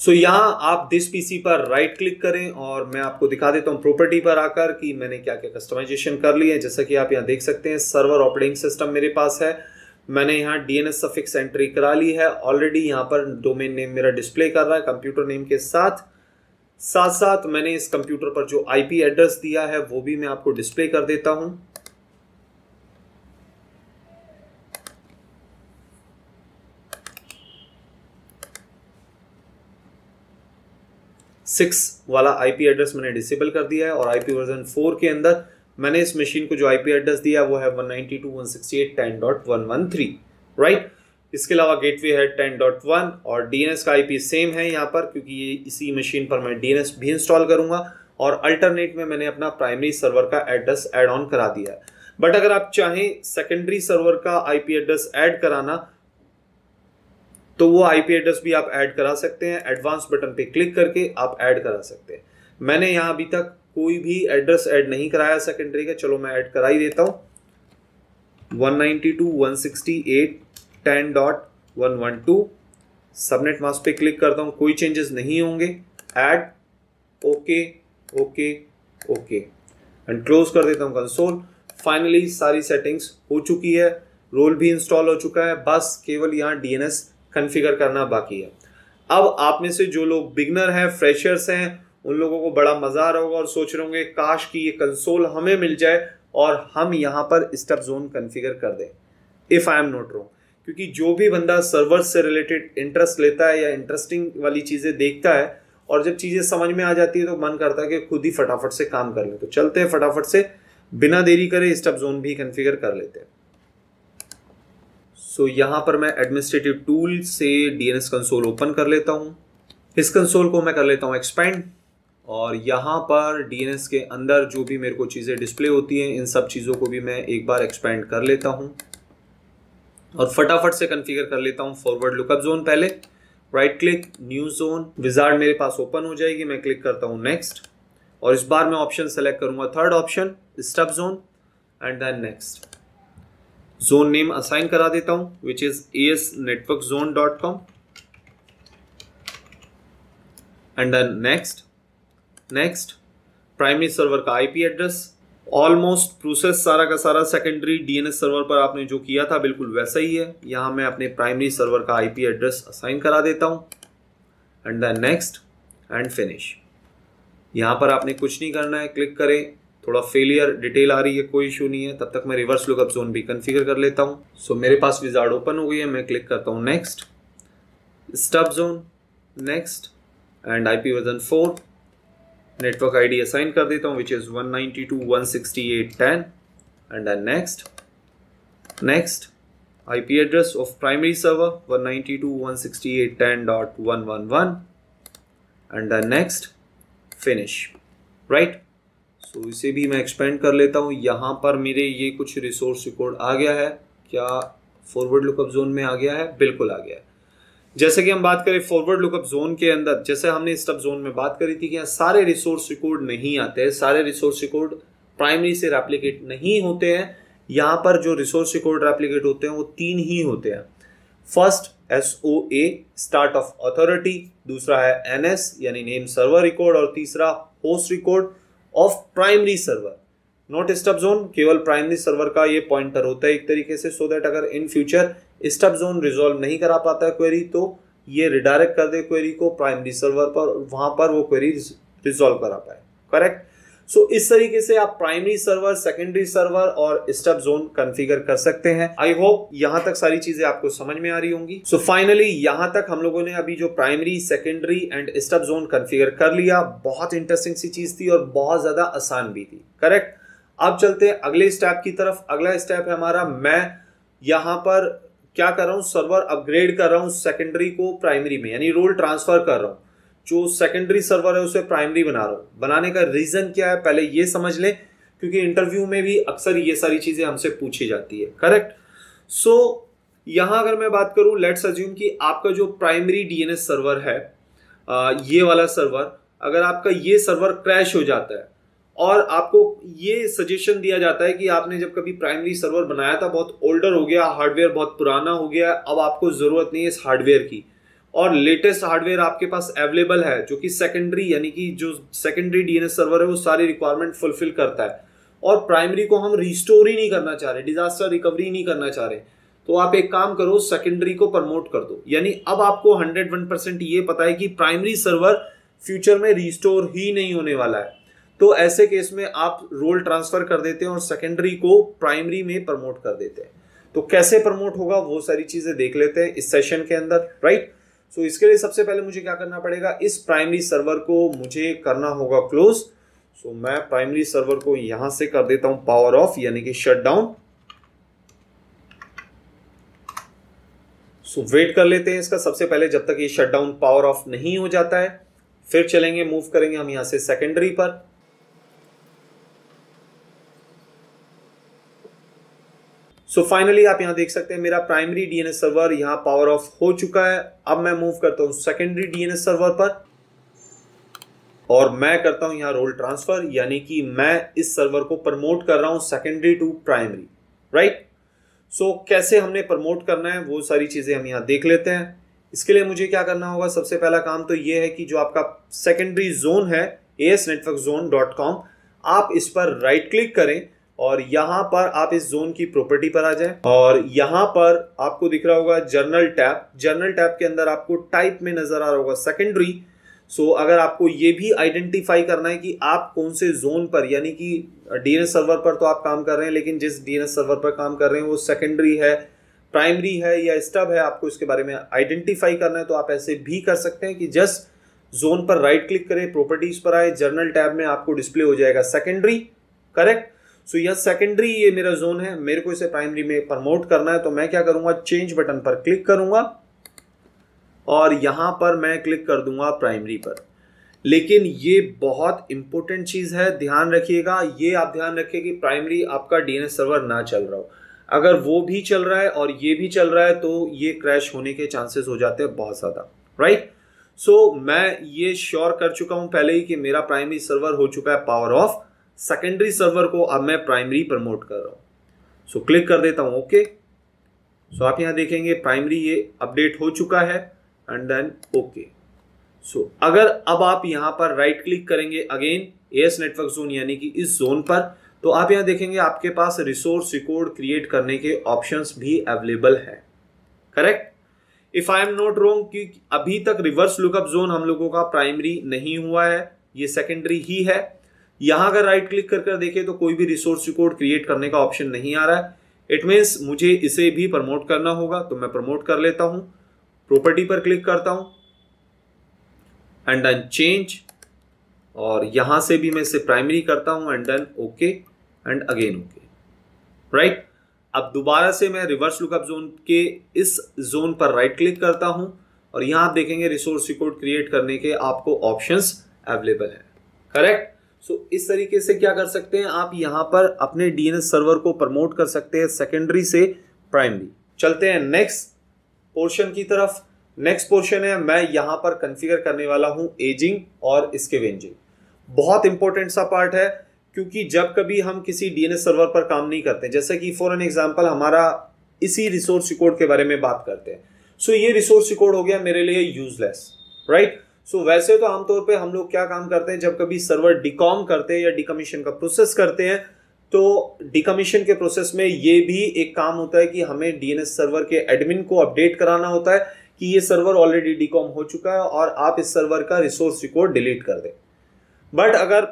सो so, यहाँ आप दिस पीसी पर राइट क्लिक करें और मैं आपको दिखा देता हूँ प्रॉपर्टी पर आकर कि मैंने क्या क्या कस्टमाइजेशन कर ली है। जैसा कि आप यहाँ देख सकते हैं सर्वर ऑपरेटिंग सिस्टम मेरे पास है। मैंने यहाँ डी डीएनएस सफिक्स एंट्री करा ली है। ऑलरेडी यहाँ पर डोमेन नेम मेरा डिस्प्ले कर रहा है कंप्यूटर नेम के साथ। साथ साथ मैंने इस कंप्यूटर पर जो आईपी एड्रेस दिया है वो भी मैं आपको डिस्प्ले कर देता हूँ। सिक्स वाला आईपी एड्रेस मैंने डिसेबल कर दिया है और आईपी वर्जन फोर के अंदर मैंने इस मशीन को जो आईपी एड्रेस दिया वो है one ninety two one sixty eight ten dot one one three right इसके अलावा गेटवे है टेन डॉट वन और डीएनएस का आईपी सेम है यहाँ पर क्योंकि ये इसी मशीन पर मैं डीएनएस भी इंस्टॉल करूँगा और अल्टरनेट में मैंने अपना प्राइमरी सर्वर का एड्रेस एड ऑन करा दिया है। बट अगर आप चाहें सेकेंडरी सर्वर का आईपी एड्रेस ऐड कराना तो वो आईपी एड्रेस भी आप ऐड करा सकते हैं एडवांस बटन पे क्लिक करके आप ऐड करा सकते हैं। मैंने यहाँ अभी तक कोई भी एड्रेस ऐड नहीं कराया सेकेंडरी का, चलो मैं ऐड करा ही देता हूँ। 192.168 10 dot one one two subnet mask पे क्लिक करता हूँ, कोई चेंजेस नहीं होंगे। Add okay okay okay and close कर देता हूँ कंसोल फाइनली सारी सेटिंग्स हो चुकी है रोल भी इंस्टॉल हो चुका है। बस केवल यहाँ डीएनएस कन्फिगर करना बाकी है। अब आप में से जो लोग बिगनर हैं फ्रेशर्स हैं, उन लोगों को बड़ा मज़ा आ रहा होगा और सोच रहे होंगे, काश कि ये कंसोल हमें मिल जाए और हम यहाँ पर स्टेप जोन कन्फिगर कर दें। If I am not wrong क्योंकि जो भी बंदा सर्वर से रिलेटेड इंटरेस्ट लेता है या इंटरेस्टिंग वाली चीज़ें देखता है और जब चीज़ें समझ में आ जाती है तो मन करता है कि खुद ही फटाफट से काम कर ले। तो चलते हैं फटाफट से, बिना देरी करे स्टेप जोन भी कन्फिगर कर लेते हैं। सो so, यहाँ पर मैं एडमिनिस्ट्रेटिव टूल से डीएनएस कंसोल ओपन कर लेता हूँ। इस कंसोल को मैं कर लेता हूँ एक्सपेंड और यहाँ पर डीएनएस के अंदर जो भी मेरे को चीज़ें डिस्प्ले होती हैं इन सब चीज़ों को भी मैं एक बार एक्सपेंड कर लेता हूँ। और फटाफट से कन्फिगर कर लेता हूँ फॉरवर्ड लुकअप जोन पहले। Right click new zone wizard मेरे पास ओपन हो जाएगी मैं क्लिक करता हूँ नेक्स्ट और इस बार मैं ऑप्शन सेलेक्ट करूँगा third option stub zone and then next zone name assign करा देता हूँ which is A S network zone dot com and next next primary server का आईपी एड्रेस ऑलमोस्ट प्रोसेस सारा का सारा सेकेंडरी डीएनएस सर्वर पर आपने जो किया था, बिल्कुल वैसा ही है। यहाँ मैं अपने प्राइमरी सर्वर का आईपी एड्रेस असाइन करा देता हूँ। एंड नेक्स्ट एंड फिनिश यहाँ पर आपने कुछ नहीं करना है क्लिक करें। थोड़ा फेलियर डिटेल आ रही है, कोई इशू नहीं है। तब तक मैं रिवर्स लुकअप जोन भी कन्फिगर कर लेता हूँ। सो मेरे पास विजार्ड ओपन हो गई है, मैं क्लिक करता हूँ next stub zone next and I P version four network I D assign कर देता हूँ which is one ninety two one sixty eight ten and then next next IP address of primary server 192.168.10.111 and then next finish right? So so, इसे भी मैं expand कर लेता हूँ। यहाँ पर मेरे ये कुछ रिसोर्स रिकॉर्ड आ गया है। क्या फॉरवर्ड लुकअप जोन में आ गया है? बिल्कुल आ गया है। जैसे कि हम बात करें फॉरवर्ड लुकअप जोन के अंदर जैसे हमने स्टप जोन में बात करी थी कि यहाँ सारे रिसोर्स रिकॉर्ड नहीं आते हैं। सारे रिसोर्स रिकॉर्ड प्राइमरी से रेप्लीकेट नहीं होते हैं। यहाँ पर जो रिसोर्स रिकॉर्ड रेप्लीकेट होते हैं वो तीन ही होते हैं। First S O A start of authority दूसरा है एन एस यानी नेम सर्वर रिकॉर्ड और तीसरा host record of primary server not stub zone केवल प्राइमरी सर्वर का ये पॉइंटर होता है एक तरीके से सो so दैट अगर in future stub zone resolve नहीं करा पाता है क्वेरी तो ये रिडायरेक्ट कर दे क्वेरी को प्राइमरी सर्वर पर, वहाँ पर वो क्वेरी रिजोल्व करा पाए। करेक्ट सो इस तरीके से आप प्राइमरी सर्वर सेकेंडरी सर्वर और स्टेप जोन कॉन्फ़िगर कर सकते हैं। आई होप यहाँ तक सारी चीज़ें आपको समझ में आ रही होंगी। सो फाइनली यहाँ तक हम लोगों ने अभी जो primary secondary and stub zone configure कर लिया, बहुत इंटरेस्टिंग सी चीज़ थी और बहुत ज़्यादा आसान भी थी। करेक्ट अब चलते हैं अगले स्टेप की तरफ़। अगला स्टेप है हमारा, मैं यहाँ पर क्या कर रहा हूँ? सर्वर अपग्रेड कर रहा हूँ सेकेंडरी को प्राइमरी में, यानी रोल ट्रांसफ़र कर रहा हूँ। जो सेकेंडरी सर्वर है उसे प्राइमरी बना रहा हूँ। बनाने का रीजन क्या है पहले ये समझ लें क्योंकि इंटरव्यू में भी अक्सर ये सारी चीज़ें हमसे पूछी जाती है करेक्ट सो so, यहाँ अगर मैं बात करूँ लेट्स अज्यूम कि आपका जो प्राइमरी डीएनएस सर्वर है ये वाला सर्वर अगर आपका ये सर्वर क्रैश हो जाता है और आपको ये सजेशन दिया जाता है कि आपने जब कभी प्राइमरी सर्वर बनाया था बहुत ओल्डर हो गया हार्डवेयर बहुत पुराना हो गया अब आपको ज़रूरत नहीं है इस हार्डवेयर की। और लेटेस्ट हार्डवेयर आपके पास अवेलेबल है, जो कि सेकेंडरी यानी कि जो सेकेंडरी डीएनएस सर्वर है, वो सारी रिक्वायरमेंट फुलफिल करता है। और प्राइमरी को हम रिस्टोर ही नहीं करना चाह रहे डिजास्टर रिकवरी नहीं करना चाह रहे। तो आप एक काम करो सेकेंडरी को प्रमोट कर दो। यानी अब आपको हंड्रेड वन परसेंट ये पता है कि प्राइमरी सर्वर फ्यूचर में रिस्टोर ही नहीं होने वाला है। तो ऐसे केस में आप रोल ट्रांसफ़र कर देते हैं और सेकेंडरी को प्राइमरी में प्रमोट कर देते हैं। तो कैसे प्रमोट होगा, वो सारी चीज़ें देख लेते हैं इस सेशन के अंदर राइट सो so, इसके लिए सबसे पहले मुझे क्या करना पड़ेगा? इस प्राइमरी सर्वर को मुझे करना होगा क्लोज सो so, मैं प्राइमरी सर्वर को यहाँ से कर देता हूँ पावर ऑफ़ यानी कि शट डाउन सो वेट कर लेते हैं इसका सबसे पहले जब तक ये शट डाउन पावर ऑफ़ नहीं हो जाता है. फिर चलेंगे मूव करेंगे हम यहाँ से सेकेंडरी पर. सो so फाइनली आप यहाँ देख सकते हैं, मेरा प्राइमरी डीएनएस सर्वर यहाँ पावर ऑफ़ हो चुका है। अब मैं मूव करता हूँ सेकेंडरी डीएनएस सर्वर पर और मैं करता हूँ यहाँ रोल ट्रांसफ़र यानी कि मैं इस सर्वर को प्रमोट कर रहा हूँ secondary to primary right so कैसे हमने प्रमोट करना है, वो सारी चीज़ें हम यहाँ देख लेते हैं। इसके लिए मुझे क्या करना होगा, सबसे पहला काम तो ये है कि जो आपका सेकेंडरी जोन है S network zone dot com आप इस पर राइट क्लिक करें। और यहाँ पर आप इस जोन की प्रॉपर्टी पर आ जाए और यहाँ पर आपको दिख रहा होगा जर्नल टैब जर्नल टैब के अंदर आपको टाइप में नज़र आ रहा होगा सेकेंडरी सो so, अगर आपको ये भी आइडेंटिफाई करना है कि आप कौन से जोन पर यानी कि डीएनएस सर्वर पर तो आप काम कर रहे हैं लेकिन जिस डीएनएस सर्वर पर काम कर रहे हैं वो सेकेंडरी है प्राइमरी है या स्टब है आपको इसके बारे में आइडेंटिफाई करना है तो आप ऐसे भी कर सकते हैं कि जस्ट जोन पर राइट क्लिक करें प्रॉपर्टीज़ पर आए जर्नल टैब में आपको डिस्प्ले हो जाएगा सेकेंडरी करेक्ट सो यह सेकेंडरी ये मेरा जोन है। मेरे को इसे प्राइमरी में प्रमोट करना है तो मैं क्या करूँगा? चेंज बटन पर क्लिक करूँगा और यहाँ पर मैं क्लिक कर दूँगा प्राइमरी पर। लेकिन ये बहुत इंपॉर्टेंट चीज़ है, ध्यान रखिएगा। ये आप ध्यान रखिए कि प्राइमरी आपका डीएनएस सर्वर ना चल रहा हो। अगर वो भी चल रहा है और ये भी चल रहा है तो ये क्रैश होने के चांसेस हो जाते हैं बहुत ज़्यादा। राइट सो मैं ये श्योर कर चुका हूँ पहले ही कि मेरा प्राइमरी सर्वर हो चुका है पावर ऑफ़ सेकेंडरी सर्वर को अब मैं प्राइमरी प्रमोट कर रहा हूँ। सो क्लिक कर देता हूँ ओके सो आप यहाँ देखेंगे प्राइमरी ये अपडेट हो चुका है एंड देन ओके सो अगर अब आप यहाँ पर राइट क्लिक करेंगे अगेन एस नेटवर्क जोन यानी कि इस जोन पर तो आप यहाँ देखेंगे आपके पास रिसोर्स रिकॉर्ड क्रिएट करने के ऑप्शंस भी अवेलेबल है। Correct if I am not wrong कि अभी तक रिवर्स लुकअप जोन हम लोगों का प्राइमरी नहीं हुआ है, ये सेकेंडरी ही है। यहाँ अगर राइट क्लिक कर कर देखें तो कोई भी रिसोर्स रिकॉर्ड क्रिएट करने का ऑप्शन नहीं आ रहा है। इट मीन्स मुझे इसे भी प्रमोट करना होगा तो मैं प्रमोट कर लेता हूँ। प्रॉपर्टी पर क्लिक करता हूँ। एंड देन चेंज और यहाँ से भी मैं इसे प्राइमरी करता हूँ and then okay and again okay right अब दोबारा से मैं रिवर्स लुकअप जोन के इस जोन पर राइट क्लिक करता हूँ। और यहाँ आप देखेंगे रिसोर्स रिकॉर्ड क्रिएट करने के आपको ऑप्शंस अवेलेबल है। करेक्ट सो so, इस तरीके से क्या कर सकते हैं? आप यहाँ पर अपने डीएनएस सर्वर को प्रमोट कर सकते हैं सेकेंडरी से प्राइमरी चलते हैं नेक्स्ट पोर्शन की तरफ़. नेक्स्ट पोर्शन है मैं यहाँ पर कंफिगर करने वाला हूँ एजिंग और इसके वेंजिंग बहुत इंपॉर्टेंट सा पार्ट है क्योंकि जब कभी हम किसी डीएनएस सर्वर पर काम नहीं करते जैसे कि फॉर एन एग्ज़ाम्पल हमारा इसी रिसोर्स रिकॉर्ड के बारे में बात करते हैं। सो so, ये रिसोर्स रिकॉर्ड हो गया मेरे लिए यूजलेस राइट सो so, वैसे तो आमतौर पे हम लोग क्या काम करते हैं जब कभी सर्वर डिकॉम करते हैं या डिकमीशन का प्रोसेस करते हैं तो डिकमीशन के प्रोसेस में ये भी एक काम होता है कि हमें डीएनएस सर्वर के एडमिन को अपडेट कराना होता है कि ये सर्वर ऑलरेडी डिकॉम हो चुका है और आप इस सर्वर का रिसोर्स रिकॉर्ड डिलीट कर दें। बट अगर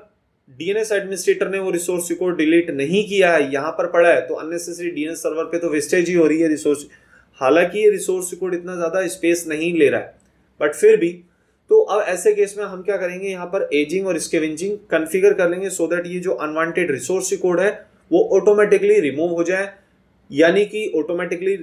डीएनएस एडमिनिस्ट्रेटर ने वो रिसोर्स रिकॉर्ड डिलीट नहीं किया है यहाँ पर पड़ा है तो अननेसेसरी डीएनएस सर्वर पे तो वेस्टेज ही हो रही है रिसोर्स हालाँकि ये रिसोर्स रिकॉर्ड इतना ज़्यादा स्पेस नहीं ले रहा है बट फिर भी तो अब ऐसे केस में हम क्या करेंगे? यहाँ पर एजिंग और स्केविंजिंग कन्फिगर कर लेंगे सो दैट ये जो अनवांटेड रिसोर्स कोड है, वो ऑटोमेटिकली रिमूव हो जाए, यानी कि ऑटोमेटिकली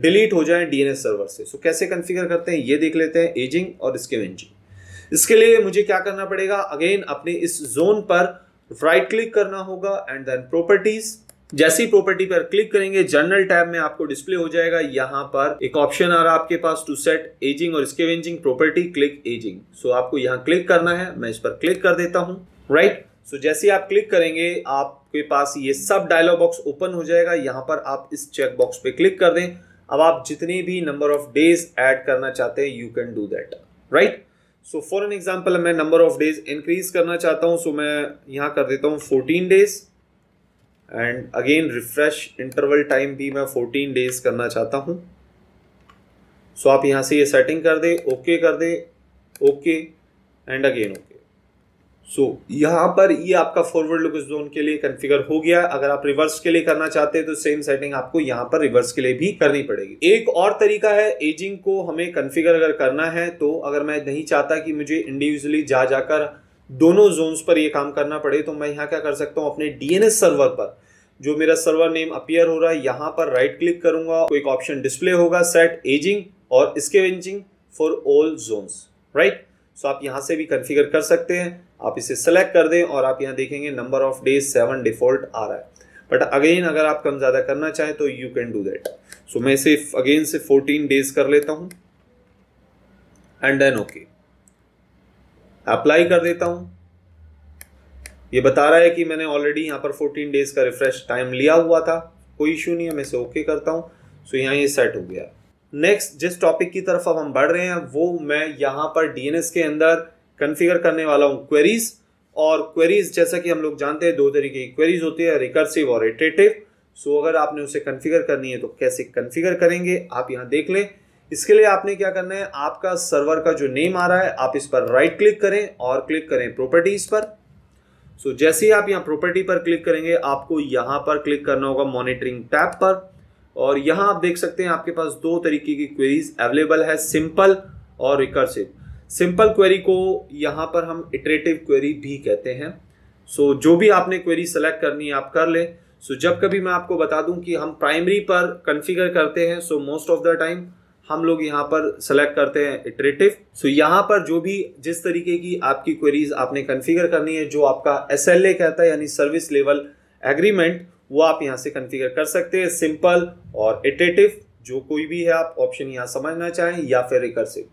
डिलीट हो जाए डीएनएस सर्वर से। सो कैसे कन्फिगर करते हैं? ये देख लेते हैं एजिंग और स्केविंजिंग इसके लिए मुझे क्या करना पड़ेगा? अगेन अपने इस जोन पर राइट क्लिक करना होगा एंड देन प्रॉपर्टीज़ जैसी प्रॉपर्टी पर क्लिक करेंगे जर्नल टैब में आपको डिस्प्ले हो जाएगा। यहाँ पर एक ऑप्शन आ रहा है आपके पास टू सेट एजिंग और scavenging property click aging so आपको यहाँ क्लिक करना है। मैं इस पर क्लिक कर देता हूँ। राइट सो जैसे आप क्लिक करेंगे, आपके पास ये सब डायलॉग बॉक्स ओपन हो जाएगा। यहाँ पर आप इस चेक बॉक्स पे क्लिक कर दें। अब आप जितने भी नंबर ऑफ़ डेज़ ऐड करना चाहते हैं you can do that right so for an example मैं नंबर ऑफ़ डेज़ इंक्रीज करना चाहता हूँ। सो so, मैं यहाँ कर देता हूँ fourteen days and again refresh interval time भी मैं फोर्टीन डेज़ करना चाहता हूँ। सो आप यहाँ से ये सेटिंग कर दे ओके कर दे okay and again okay so यहाँ पर ये आपका फॉरवर्ड लुक जोन के लिए कॉन्फ़िगर हो गया। अगर आप रिवर्स के लिए करना चाहते हैं तो सेम सेटिंग आपको यहाँ पर रिवर्स के लिए भी करनी पड़ेगी। एक और तरीका है एजिंग को हमें कॉन्फ़िगर अगर करना है तो अगर मैं नहीं चाहता कि मुझे इंडिविजुअली जा जाकर दोनों जोन्स पर ये काम करना पड़े तो मैं यहाँ क्या कर सकता हूँ? अपने डीएनएस सर्वर पर, जो मेरा सर्वर नेम अपियर हो रहा है, यहाँ पर राइट क्लिक करूँगा। एक ऑप्शन डिस्प्ले होगा सेट एजिंग और इसके for all zones right so आप यहाँ से भी कन्फिगर कर सकते हैं। आप इसे सेलेक्ट कर दें और आप यहाँ देखेंगे number of days seven default आ रहा है। बट अगेन अगर आप कम ज़्यादा करना चाहें तो you can do that so मैं इसे अगेन से फोर्टीन डेज़ कर लेता हूँ। एंड देन ओके अप्लाई कर देता हूँ। ये बता रहा है कि मैंने ऑलरेडी यहाँ पर 14 डेज़ का रिफ्रेश टाइम लिया हुआ था। कोई इशू नहीं है, मैं इसे ओके करता हूँ। सो यहाँ ये सेट हो गया। नेक्स्ट जिस टॉपिक की तरफ़ अब हम बढ़ रहे हैं, वो मैं यहाँ पर डीएनएस के अंदर कन्फिगर करने वाला हूँ क्वेरीज और क्वेरीज जैसा कि हम लोग जानते हैं, दो तरीके की क्वेरीज होती है रिकर्सिव और इटरेटिव सो अगर आपने उसे कन्फिगर करनी है तो कैसे कन्फिगर करेंगे, आप यहाँ देख लें। इसके लिए आपने क्या करना है आपका सर्वर का जो नेम आ रहा है आप इस पर राइट क्लिक करें और क्लिक करें प्रॉपर्टीज़ पर। सो so, जैसे ही आप यहाँ प्रॉपर्टी पर क्लिक करेंगे आपको यहाँ पर क्लिक करना होगा मॉनिटरिंग टैब पर। और यहाँ आप देख सकते हैं आपके पास दो तरीके की क्वेरीज अवेलेबल है सिंपल और रिकर्सिव सिंपल क्वेरी को यहाँ पर हम इटरेटिव क्वेरी भी कहते हैं। सो so, जो भी आपने क्वेरी सेलेक्ट करनी है आप कर ले। सो so, जब कभी मैं आपको बता दूँ कि हम प्राइमरी पर कन्फिगर करते हैं so most of the time हम लोग यहाँ पर सेलेक्ट करते हैं इटरेटिव सो so, यहाँ पर जो भी जिस तरीके की आपकी क्वेरीज आपने कन्फिगर करनी है जो आपका एस कहता है यानी सर्विस लेवल एग्रीमेंट वो आप यहाँ से कन्फिगर कर सकते हैं. सिंपल और इटेटिव जो कोई भी है आप ऑप्शन यहाँ समझना चाहें या फिर रिकर्सिव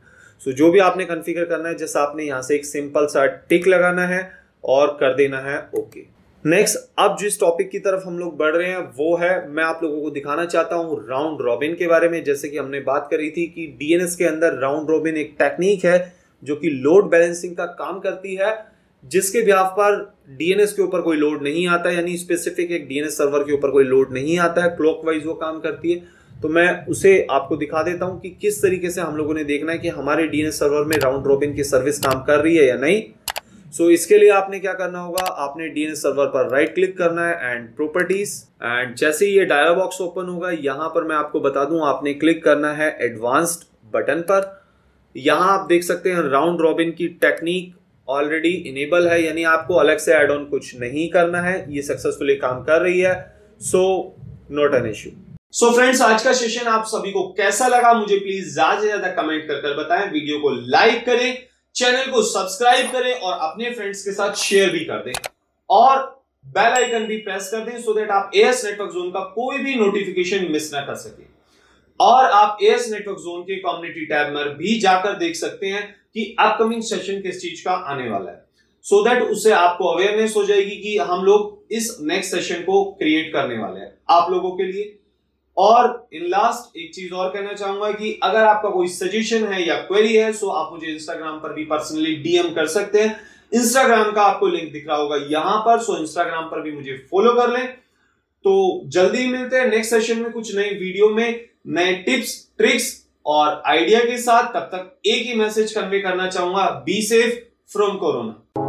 सो so, जो भी आपने कन्फिगर करना है जैसा आपने यहाँ से एक सिंपल सा टिक लगाना है और कर देना है ओके नेक्स्ट अब जिस टॉपिक की तरफ़ हम लोग बढ़ रहे हैं, वो है, मैं आप लोगों को दिखाना चाहता हूँ राउंड रॉबिन के बारे में। जैसे कि हमने बात करी थी कि डीएनएस के अंदर राउंड रॉबिन एक टेक्निक है, जो कि लोड बैलेंसिंग का काम करती है, जिसके ब्याह पर डीएनएस के ऊपर कोई लोड नहीं आता, यानी स्पेसिफिक एक डीएनएस सर्वर के ऊपर कोई लोड नहीं आता है क्लॉकवाइज वो काम करती है। तो मैं उसे आपको दिखा देता हूँ कि किस तरीके से हम लोगों ने देखना है कि हमारे डीएनएस सर्वर में राउंड रॉबिन की सर्विस काम कर रही है या नहीं। सो so, इसके लिए आपने क्या करना होगा? आपने डीएनएस सर्वर पर राइट क्लिक करना है एंड प्रॉपर्टीज़ एंड जैसे ही ये डायलॉग बॉक्स ओपन होगा यहाँ पर मैं आपको बता दूँ आपने क्लिक करना है एडवांस्ड बटन पर। यहाँ आप देख सकते हैं राउंड रॉबिन की टेक्निक ऑलरेडी इनेबल है यानी आपको अलग से एड ऑन कुछ नहीं करना है। ये सक्सेसफुली काम कर रही है। So not an issue so friends आज का सेशन आप सभी को कैसा लगा? मुझे प्लीज़ ज़्यादा से ज़्यादा कमेंट कर कर बताएँ। वीडियो को लाइक करें। चैनल को सब्सक्राइब करें और अपने फ्रेंड्स के साथ शेयर भी कर दें। और बेल आइकन भी प्रेस कर दें सो देट आप एएस नेटवर्क जोन का कोई भी नोटिफिकेशन मिस ना कर सके। और आप एएस नेटवर्क जोन के कम्युनिटी टैब में भी जाकर देख सकते हैं कि अपकमिंग सेशन किस चीज़ का आने वाला है। सो so दैट उससे आपको अवेयरनेस हो जाएगी कि हम लोग इस नेक्स्ट सेशन को क्रिएट करने वाले हैं। आप लोगों के लिए और इन लास्ट एक चीज़ और कहना चाहूँगा कि अगर आपका कोई सजेशन है या क्वेरी है सो आप मुझे इंस्टाग्राम पर भी पर्सनली डीएम कर सकते हैं। इंस्टाग्राम का आपको लिंक दिख रहा होगा यहाँ पर सो इंस्टाग्राम पर भी मुझे फॉलो कर लें। तो जल्दी मिलते हैं नेक्स्ट सेशन में कुछ नई वीडियो में नए टिप्स ट्रिक्स और आइडिया के साथ। तब तक एक ही मैसेज कन्वे करना चाहूँगा बी सेफ़ फ्रॉम कोरोना